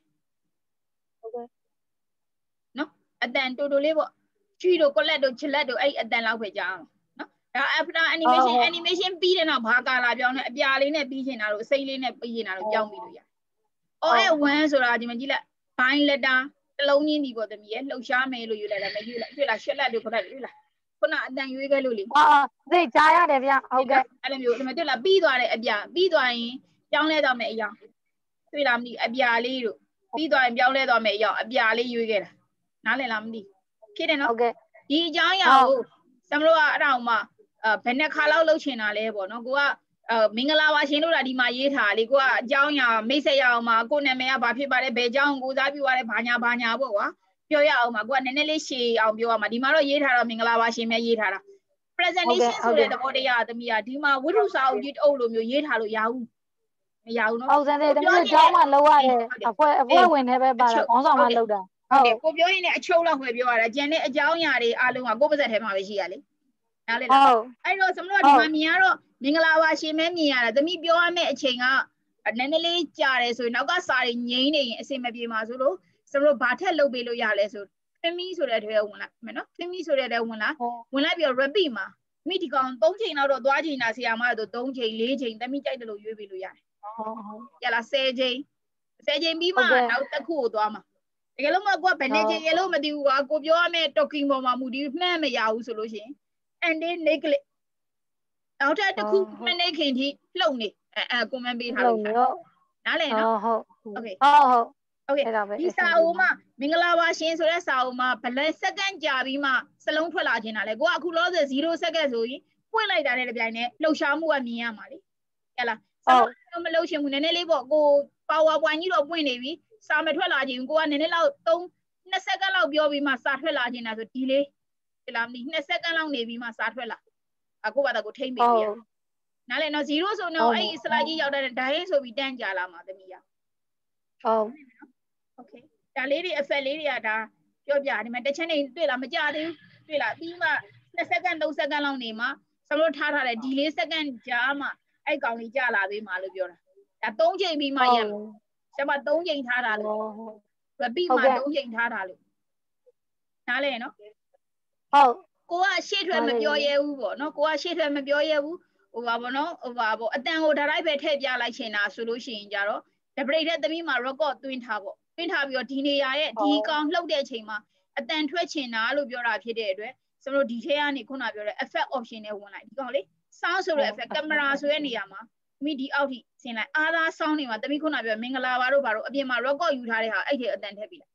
ဟုတ်ကဲ့နော်အတန်တူတူလေးပေါ့ချွီတို့ကွက်လက်တို့ချလက်တို့အဲ့အတန်လောက်ပဲကြားအောင် နော်ဒါ after animation animation ပြီးတဲ့နောက်ဘာကာလာပြောင်းလဲအပြာလေးနဲ့ပြီးချင်တာတို့အစိမ့်လေးနဲ့ပြီးချင်တာတို့ပြောင်းပြီးလို့ရတယ်။ all at one ဆိုတာဒီမှာကြည့်လိုက် bind letter တစ်လုံးချင်းဒီပေါ့သမီးရဲ့လှုပ်ရှားမယ်လို့ယူလိုက်တာမယူလိုက်တွေ့လားရှက်လက်တို့ခရက်တွေ့လားခုနအတန်ရွေးခဲ့လို့လေအာသိကြားရတယ်ဗျဟုတ်ကဲ့အဲ့လိုမျိုးဒီမှာတွေ့လားပြီးသွားတဲ့အပြာပြီးသွားရင်ပြောင်းလဲသွားမယ်အရာတွေ့လားမသိအပြာလေးတို့ပြီးသွားရင်ပြောင်းလဲသွားမယ်အရာအပြာလေးရွေးခဲ့တာနားလည်လားမသိဖြစ်တယ်နော်ဟုတ်ကဲ့ဒီအကြောင်းအရာကိုဆမလို့ကအဲ့ဒါအောင်မှအဲ ဘယ်နှခါလောက်လှုပ်ချင်တာလဲပေါ့နော်ကိုကအဲမင်္ဂလာပါရှင်လို့တာဒီမှာရေးထားလေကိုကအကြောင်းအရာမိတ်ဆက်ရအောင်မှာကိုနာမည်ကဘာဖြစ်ပါလဲဘယ်အကြောင်းကိုစားပြရလဲဘာညာဘာညာပေါ့ကွာပြောရအောင်မှာကိုကနည်းနည်းလေးရှည်အောင်ပြောရမှာဒီမှာတော့ရေးထားတော့မင်္ဂလာပါရှင်ပဲရေးထားတာ presentation ဆိုတဲ့သဘောတရားသမီးကဒီမှာဝိထုစာအုပ်ကြီးအုပ်လိုမျိုးရေးထားလို့ရဘူးမရဘူးနော်ဟုတ်စံတဲ့သမီးကျောင်းမှာလောက်ရတယ်အဖွဲအဖွဲဝင်နေပဲပါတော့ခေါင်းဆောင်မှလောက်တာဟုတ်တယ်ကိုပြောရင်လည်းအချုပ်လောက်ပဲပြောရတာကျန်တဲ့အကြောင်းအရာတွေအားလုံးကကိုယ့်ပါဇက်ထဲမှာပဲရှိရလေ နားလေလားဟုတ်အဲ့တော့သမီးတို့ကဒီမှာမြင်ရတော့မင်္ဂလာပါရှင်မဲမြင်ရတာသမီးပြောရမယ့်အချိန်ကနည်းနည်းလေးကြာတယ်ဆိုရင်နောက်ကစာတွေငိမ့်နေရင်အစင်မပြေမှာဆိုလို့သမီးတို့ဘာထက်လုပ်ပေးလို့ရလဲဆိုဖမီဆိုတဲ့ထဲဝင်လိုက်မယ်နော်ဖမီဆိုတဲ့ထဲဝင်လာဝင်လိုက်ပြီးတော့ repeat မှာမိဒီကောင်၃ချိန်လောက်တော့သွားချိန်တာဆရာမတို့၃ချိန်၄ချိန်သမီးကြိုက်တယ်လို့ရွေးပေးလို့ရတယ်ဟုတ်ဟုတ်ရလား10ချိန်10ချိန်ပြီးမှနောက်တစ်ခုကိုသွားမှာတကယ်လို့မကိုကဘယ်နှစ်ချိန်ရလို့မသိဘူးကွာကိုပြောရမယ့် talking ပေါ်မှာမူတည်မှန်းမရဘူးဆိုလို့ရှိရင် and then neglect နောက်ထပ်တစ်ခုမနေ့ခင်ထိလှုပ်နေအဲအဲ comment ပေးထားလုံလို့ရောနားလည်ဟုနော်တ်ဟုတ် Okay ဟုတ်ဟုတ် okay အဲ့ဒါပဲဒီစာအုပ်မှာမင်္ဂလာပါရှင်ဆိုတဲ့စာအုပ်မှာဘယ်လက်စက္ကန့်ကြာပြီးမှစလုံးထွက်လာခြင်းတာလဲကိုကအခုလောဆယ်0စက္ကန့်ဆိုရင်ပွင့်လိုက်တာနဲ့တပြိုင်နက်လှုပ်ရှားမှုကမြင်ရမှာလေဟဲ့လားစလုံးမလှုပ်ရှင်ဘူးနည်းနည်းလေးပေါ့ကို PowerPoint ကြီးတော့ပွင့်နေပြီစာမထွက်လာခြင်းကိုကနည်းနည်းလောက်3 2စက္ကန့်လောက်ပြောပြီးမှစာထွက်လာခြင်းတာဆိုဒီလေး ဟဲ့လားမသိ2စက္ကန့်လောက်နေပြီးမှစာထွက်လာအခုဘာသာကိုထိမ့်ပေးဟုပြရတ်နားလည်နော်0ဆိုတော့အဲ့ဒီ slide ကြီးရောက်တဲ့ဒိုင်းဆိုပြီးတန်းကြလာမှာသမီးရဟုတ် okay ဒါလေးတွေ effect လေးတွေကဒါပြောပြဒီမှာတစ်ချက်နေတွေ့လားမကြသေးဘူးတွေ့လားပြီးမှ2စက္ကန့်3စက္ကန့်လောက်နေမှစမလို့ထားထားတဲ့ဒီလေးစက္ကန့်ကြာမှအဲ့ကောင်လေးကြာလာပေးမှလို့ပြောတာဒါ3ချိန်ပြီးမှရမှာကျမ3ချိန်ထားတာလို့ repeat မှာ3ချိန်ထားတာလို့နားလဲနော် ဟုတ်ကိုကရှေ့ထွက်မပြောရဲဘူးပေါ့နော်ကိုကရှေ့ထွက်မပြောရဲဘူးဟိုပါဘောနော်ဟိုပါဘောအတန်ကိုဒါလိုက်ပဲထည့်ပြလိုက်ချင်တာဆိုလို့ရှိရင်ကြတော့တပရိတ်တဲ့သမီးမှာ record သွင်းထားပေါ့သွင်းထားပြီးတော့ဒီနေရာရဲ့ဒီကောင်လှုပ်တဲ့အချိန်မှာအတန်ထွက်ချင်တာလို့ပြောတာဖြစ်တဲ့အတွက်ကျွန်တော်ဒီထဲကနေခုနပြောတဲ့ effect option နဲ့ဝင်လိုက်ဒီကောင်လေ sound ဆိုတဲ့ effect camera ဆိုတဲ့နေရာမှာသမီးဒီအောက်ထိဆင်လိုက်အားသာ sound တွေမှာသမီးခုနပြောမင်္ဂလာပါတို့ဘာတို့အပြင်မှာ record ယူထားတဲ့ဟာအဲ့ဒီအတန်ထည့်ပြီးလိုက်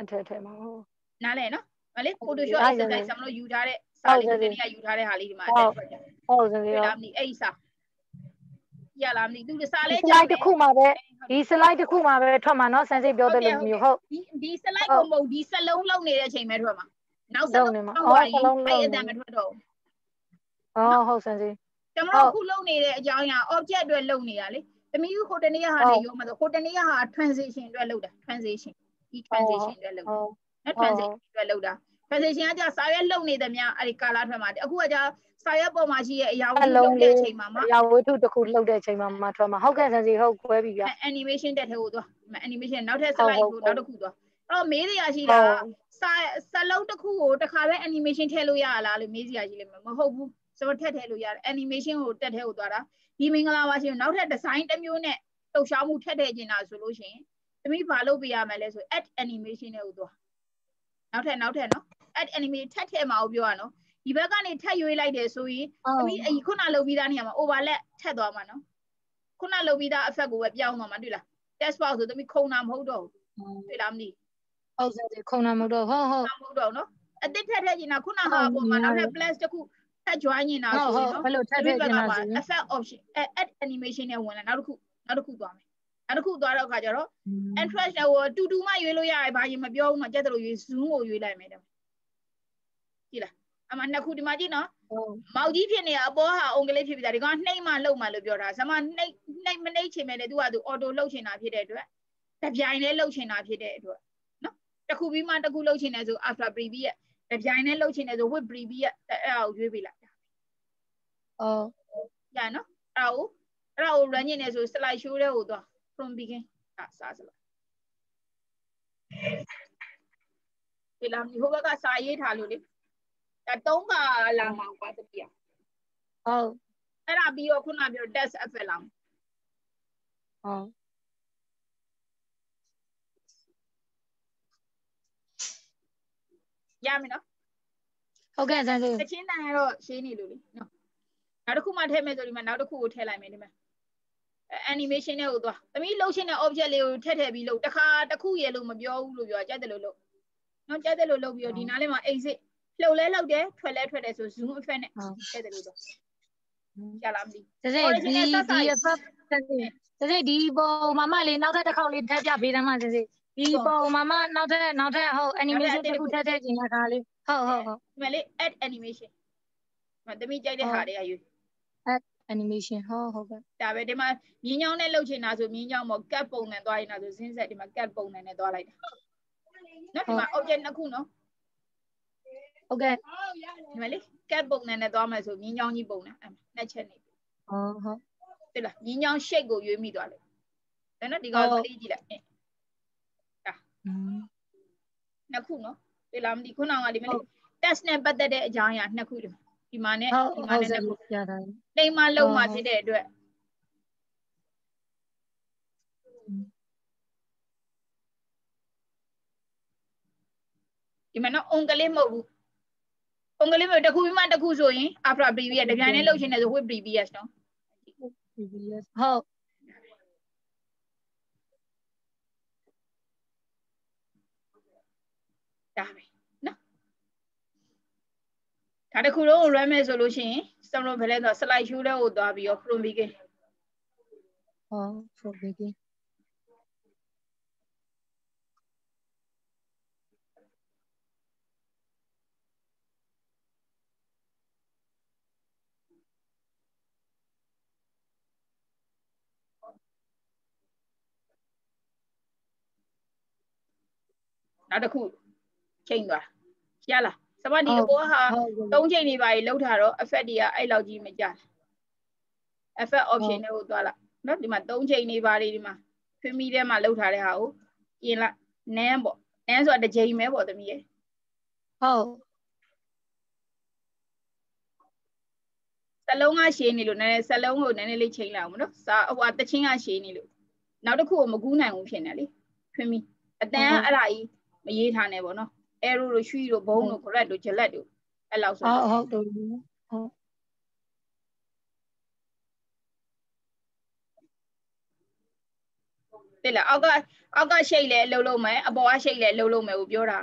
အထက်ထဲမှာဟုတ်နားလဲနော် မလေး Photoshop exercise ဆမ်လို့ယူထားတဲ့စာလေးဒီနေ့ကယူထားတဲ့ဟာလေးဒီမှာအတက်ထွက်ကြ ဟုတ်စံ တွေ့ ရော လားမသိအဲ့ဒီစာရလားမသိသူစာလေး စလိုက်တစ်ခုမှာပဲဒီ slide တစ်ခုမှာပဲထွက်မှာเนาะဆန်စိတ်ပြောတယ်လို့မျိုးဟုတ် ဒီဒီ slide ကိုမဟုတ်ဒီစလုံးလုံးနေတဲ့အချိန်ပဲထွက်မှာနောက်စလုံးနေမှာအဲ့အတန်မထွက်တော့ အော်ဟုတ်ဆန်စိတ် ကျွန်တော်အခုလုံးနေတဲ့အကြောင်းအရာ object အတွက်လုံးနေတာလေ သမီးဟိုတနေ့ကဟာနေရောမှာဆိုဟိုတနေ့ကဟာ transition အတွက်လုပ်တာ transition ဒီ transition အတွက်လုပ်တာနော် transition အတွက်လုပ်တာ transition ကကြာစာရွက်လုံနေသမျှအဲ့ဒီကာလာထွက်မှာအခုကကြာစာရွက်ပေါ်မှာရှိရဲ့အရာဝတ္ထုလုပ်တဲ့အချိန်မှာမှအရာဝတ္ထုတစ်ခုလုပ်တဲ့အချိန်မှာမှထွက်မှာဟုတ်ကဲ့ဆန်စီဟုတ်ကွဲပြီဗျ animation တက်ထဲကိုသွား animation နောက်ထပ် slide ကိုနောက်တစ်ခုသွားအဲ့တော့မေးစရာရှိတာစာစလုံးတစ်ခုကိုတစ်ခါပဲ animation ထည့်လို့ရလားလို့မေးစရာရှိလိမ့်မယ်မဟုတ်ဘူးစမထည့်ထည့်လို့ရတယ် animation ကိုတက်ထဲကိုသွားတာဒီမင်္ဂလာပါရှင်နောက်ထပ် design တစ်မျိုးနဲ့လှုပ်ရှားမှုထည့်ထည့်နေတာဆိုလို့ရှိရင်သမီးဘာလုပ်ပေးရမလဲဆို add animation နဲ့ကိုသွားနောက်ထပ်နောက်ထပ်နော် add animation ထပ်ထည့်မှာကိုပြောရနော်ဒီဘက်ကနေထပ်ရွေးလိုက်တယ်ဆိုရင်သမီးအခုနလုပ်ပြီးသားနေရာမှာ overlap ထပ်သွားမှာနော်ခုနလုပ်ပြီးသား effect ကိုပဲပြောင်းသွားမှာတွေ့လား test box ဆိုသမီးခုံတာမဟုတ်တော့ဘူးတွေ့လားမသိဟုတ်ဆန်စီခုံနာမဟုတ်တော့ဟုတ်ဟုတ်မဟုတ်တော့နော်အတစ်ထက်ထက်ကျင်တာခုနကပုံမှာနောက်ထပ် plus တစ်ခုထပ် join နေတာဟုတ်ဆိုဟုတ်ရင်နော်ဘယ်လိုထပ်ထည့်ကျင်တာဆိုရင် effect option add animation နဲ့ဝင်လာနောက်တစ်ခုနောက်တစ်ခုသွားမယ်နောက်တစ်ခုသွားတော့အခါကျတော့ entrance နဲ့ဟိုတူတူမှရွေးလို့ရတယ်ဘာရင်မပြောဘူးမှကြက်တယ်လို့ရွေး zoom ကိုရွေးလိုက်မယ်တဲ့ ကြည့်လားအမနှစ်ခုဒီမှာကြည့်နော်ဟုတ်မောက်ကြီးဖြစ်နေအပေါ်ဟာအုံကလေးဖြစ်ပြီးသားဒီကောင်နှိမ့်မှလှုပ်မှလို့ပြောတာဇမနှိမ့်နှိမ့်မနှိမ့်ချင်မယ်လေသူကသူအော်တိုလှုပ်ချင်တာဖြစ်တဲ့အတွက်တပြိုင်လေးလှုပ်ချင်တာဖြစ်တဲ့အတွက်နော်တစ်ခုပြီးမှတစ်ခုလှုပ်ချင်တယ်ဆို after preview ရတပြိုင်လေးလှုပ်ချင်တယ်ဆို with preview ရအဲ့ဒါကိုရွေးပေးလိုက်အော်ရနော်အဲ့ဒါကိုအဲ့ဒါကို run နေတယ်ဆို slide show တဲ့ကိုသွား from begin အစားစလိုက်ဒီလာဟိုဘက်ကစာရေးထားလို့လေ ဒါသုံးပါလာမှာကွာတတိယဟုတ်အဲ့ဒါပြီးတော့ခုနပြော test effect လာမှာဟုတ်ရမယ်နော်ဟုတ်ကဲ့ဆန်စီတချင်းတန်ကတော့ရှင်းနေလို့လေနော်နောက်တစ်ခုမှထည့်မယ်ဆိုဒီမှာနောက်တစ်ခုကိုထည့်လိုက်မယ်ဒီမှာအဲ animation နဲ့ဟိုသွားသမီးလှုပ်ရှင်တဲ့ object လေးကိုထည့်ထည့်ပြီးလို့တစ်ခါတစ်ခုရေလို့မပြောဘူးလို့ပြောကြိုက်တယ်လို့လို့နော်ကြိုက်တယ်လို့လုပ်ပြီးတော့ဒီနားလေးမှာ exit လှုပ်လဲလှုပ်တယ်ထွက်လဲထွက်တယ်ဆို zoom effect နဲ့ဟုတ်ကြိုက်တယ်လို့တော့ရလားမသိတစိဒီဒီအဖက်ဆန်စီတစိဒီပုံမမလေးနောက်ထပ်တစ်ခေါက်လေးထပ်ပြပေးတယ်မဆန်စီဒီပုံမမနောက်ထပ်နောက်ထပ်ဟုတ် animation တစ်ခုထပ်ထည့်ကျင်တာလေးဟုတ်ဟုတ်ဟုတ်ဒီမှာလေး add animation မသမီးကြိုက်တဲ့ဟာတွေကယူ animation ဟုတ်ဟုတ်ကဲ့ဒါပဲဒီမှာမြင်းချောင်းနဲ့လှုပ်ချင်တာဆိုမြင်းချောင်းပေါ့ cat ပုံနဲ့သွားရင်တာဆိုဇင်းဆက်ဒီမှာ cat ပုံနဲ့နဲ့သွားလိုက်တာနော်ဒီမှာ object နှစ်ခုနော် ဟုတ်ကဲ့ဒီမှာလေ cat ပုံနဲ့နဲ့သွားမယ်ဆိုမြင်းချောင်းကြီးပုံနဲ့အဲ့နှစ်ချက်နေပြီဟုတ်ဟုတ်သိလားမြင်းချောင်း shape ကိုရွေးမိသွားတယ်ဒါနော်ဒီကောင်ကလေးကြည့်လိုက်အင်းอืมနှစ်ခုနော်သိလားမသိခုနကဒီမှာလေ test နဲ့ပတ်သက်တဲ့အကြောင်းအရာနှစ်ခုဒီမှာဒီမှာနဲ့ဟုတ်ဒီဟုမှာတ်နဲ့ဆနှစ်န်ခုစီရတာတိမ်မလုံးမှဖြစ်တဲ့အတွက်ဒီမှာနော်အုံကလေးမဟုတ်ဘူး အုံကလေးမဟုတ်တစ်ခုပြီးမှတစ်ခုဆိုရင် after previous တပြိုင်တည်းလှုပ်ရှင်တယ်ဆို with previous နော် previous ဟုတ်ဒါပဲနော်ဒါတစ်ခုလုံးကို run မယ်ဆိုလို့ရှိရင်စံလို့ဘယ်လဲဆိုတော့ slide show တဲ့ကိုသွားပြီးတော့ from begin ဟုတ် for begin နောက်တစ်ခုချိန်သွားရလားစမဒီအပေါ်ဟာဟုတ်ကဲ့သုံးချိန်နေပါလေလောက်ထားတော့ effect တွေကအဲ့လောက်ကြီးမကြဘူး effect option တွေကိုသွားလာနော်ဒီမှာသုံးချိန်နေပါလေဒီမှာ film ထဲမှာလောက်ထားတဲ့ဟာကိုပြင်လိုက် nan ပေါ့ nan ဆိုတာတစ်ချိန်ပဲပေါ့သမီးရဲ့ဟုတ်စလုံးကရှည်နေလို့နည်းနည်းစလုံးကိုနည်းနည်းလေးချိန်လိုက်အောင်မနော်စာဟိုဟာတချင်းကရှည်နေလို့နောက်တစ်ခုကိုမကူးနိုင်ဘူးဖြစ်နေလေ film အတန်းအဲ့ဒါကြီး မရေးထားနဲ့ပေါ့နော် arrow တို့ရွှီတို့ဘုံတို့ correct တို့ gillette တို့အဲ့လောက်ဆိုဟုတ်ဟုတ်တူဟုတ်သိလားအောက်ကအောက်ကရှိတ်လဲလှုပ်လို့မယ်အပေါ်ကရှိတ်လဲလှုပ်လို့မယ်ကိုပြောတာ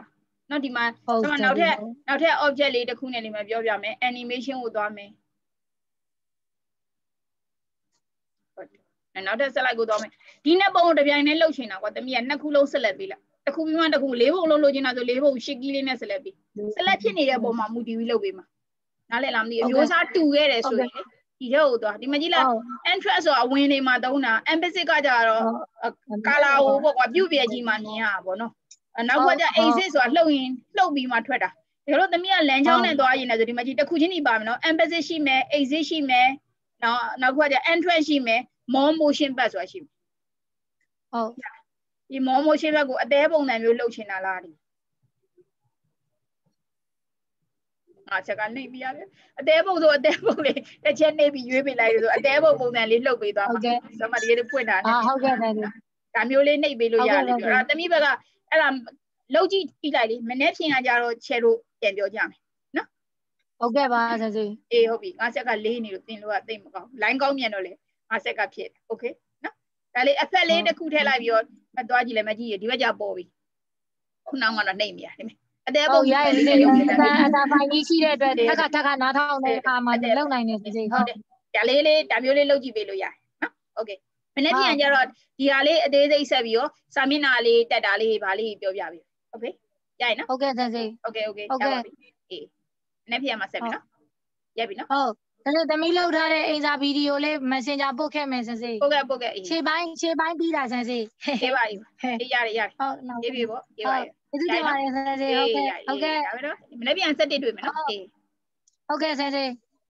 နော်ဒီမှာဟုတ်ဒီမှာနောက်ထပ်နောက်ထပ် object လေးတစ်ခုနဲ့ဒီမှာပြောပြမယ် animation ကိုသွားမယ်ဟုတ်တယ်နောက်ထပ် slide ကိုသွားမယ်ဒီနှစ်ပုံကိုတစ်ပြိုင်တည်းလှုပ်ချင်တာကွာတမီးကနှစ်ခုလုံးဆက်လက်ပေးလိုက် တစ်ခုပြီးမှတစ်ခုလေးပုံလုံးလှုပ်ချင်တာဆိုလေးပုံရှစ်ကီးလေးနဲ့ဆက်လက်ပေးဆက်လက်ဖြစ်နေတဲ့ပုံမှာမူတည်ပြီးလှုပ်ပေးမှာနားလည်လားမသိဘူးအမျိုးအစားတူခဲ့တယ်ဆိုရင်လေဒီထဲကိုသွားဒီမှာကြည့်လိုက်ဟုတ် entrance ဆိုတာအဝင်နေမှာသုံးတာ emphasis ကကြတော့ကာလာကိုပေါ့ကွာပြုတ်ပြဲကြီးမှမြင်ရတာပေါ့နော်အနောက်ကကြ exit ဆိုတာလှုပ်ရင်လှုပ်ပြီးမှထွက်တာဒါလို့သမီးကလမ်းကြောင်းနဲ့သွားရင်လည်းဆိုဒီမှာကြည့်တစ်ခုချင်းနေပါမယ်နော် emphasis ရှိမယ် exit ရှိမယ်နော်နောက်ကကြ entrance ရှိမယ် more motion back ဆိုတာရှိမယ်ဟုတ် ဒီ more motion back ကိုအသေးပုံစံမျိုးလှုပ်ချင်တာလားဒီအာချက်ကနေပြရတယ်အသေးပုံဆိုအသေးပုံလေးတစ်ချက်နေပြီးရွေးပေးလိုက်လို့ဆိုအသေးပုံပုံစံလေးလှုပ်ပေးသွား ဟု မှာ တ်ကဲ့ စမဒီလေးဖွင့်တာနဲ့ အာဟုတ်ကဲ့တယ် ဒါမျိုးလေးနှိပ်ပေးလို့ရတယ် ဟုတ် ပြော ကဲ့ အဲ့ဒါသမီးဘက်ကအဲ့ဒါလောက်ကြည့်ကြည့်လိုက်လေမနေ့ဖြင်ကကြတော့ချဲလို့ပြန်ပြောကြမယ် ဟုတ်ကဲ့ပါဆရာကြီး အေးဟုတ်ပြီငါဆက်ကလေးနေလို့သင်လို့ကသိမ့်မကောင်းလိုင်းကောင်းမြန်တော့လေငါဆက်ကဖြစ်တယ်โอเคနော် ဒါလေးအဖက်လေးတစ်ခုထည့်လိုက်ပြီးတော့မသွားကြည့်လဲမကြည့်ရဒီဘက်ကျပေါ်ပြီခုနောက်ကတော့နှိပ်မိရဒီမဲ့အသေး ဟု ပုံ တ်ရရင်ဒီ ရုပ်ဖြစ် အ တယ် တာအတာပိုင်းကြီးရှိတဲ့အတွက်ထက်ကထက်ကနားထောင်တဲ့အခါမှာလုံနိုင်နေစီ ဟုတ်တယ်ဒါလေးလေးဒါမျိုးလေးလုပ်ကြည့်ပေးလို့ရတယ်နော်โอเคမနေ့ပြန်ကျတော့ဒီဟာလေးအသေးစိတ်ဆက်ပြီးတော့စာမျက်နှာလေးတက်တာလေးဗာလေးပြောပြပြီโอเคရရင်နော် ဟုတ်ကဲ့ဆရာကြီး โอเคโอเค ဟုတ်ကဲ့ ရပါပြီအေးမနေ့ပြန်မှာဆက်ပြီနော်ရပြီနော် ဟုတ် ဒါနဲ့သမီးလောက်ထားတဲ့အိမ်စာဗီဒီယိုလေး Messenger ပို့ခဲ့မယ်ဆရာကြီးပုတ်ကဲပုတ်ကဲအေးခြေပိုင်းခြေပိုင်းပြီးတာဆရာကြီးအေးပါအေးပါအေးရတယ်ရတယ်ဟုတ်နောက်အေးပြီပေါ့အေးပါအေးကျေးဇူးတင်ပါတယ်ဆရာကြီးဟုတ်ကဲ့ဟုတ်ကဲ့ဒါပဲနော်မနေ့ပြန်ဆက်တစ်တွေ့မယ်နော်အေးဟုတ်ကဲ့ဆရာကြီး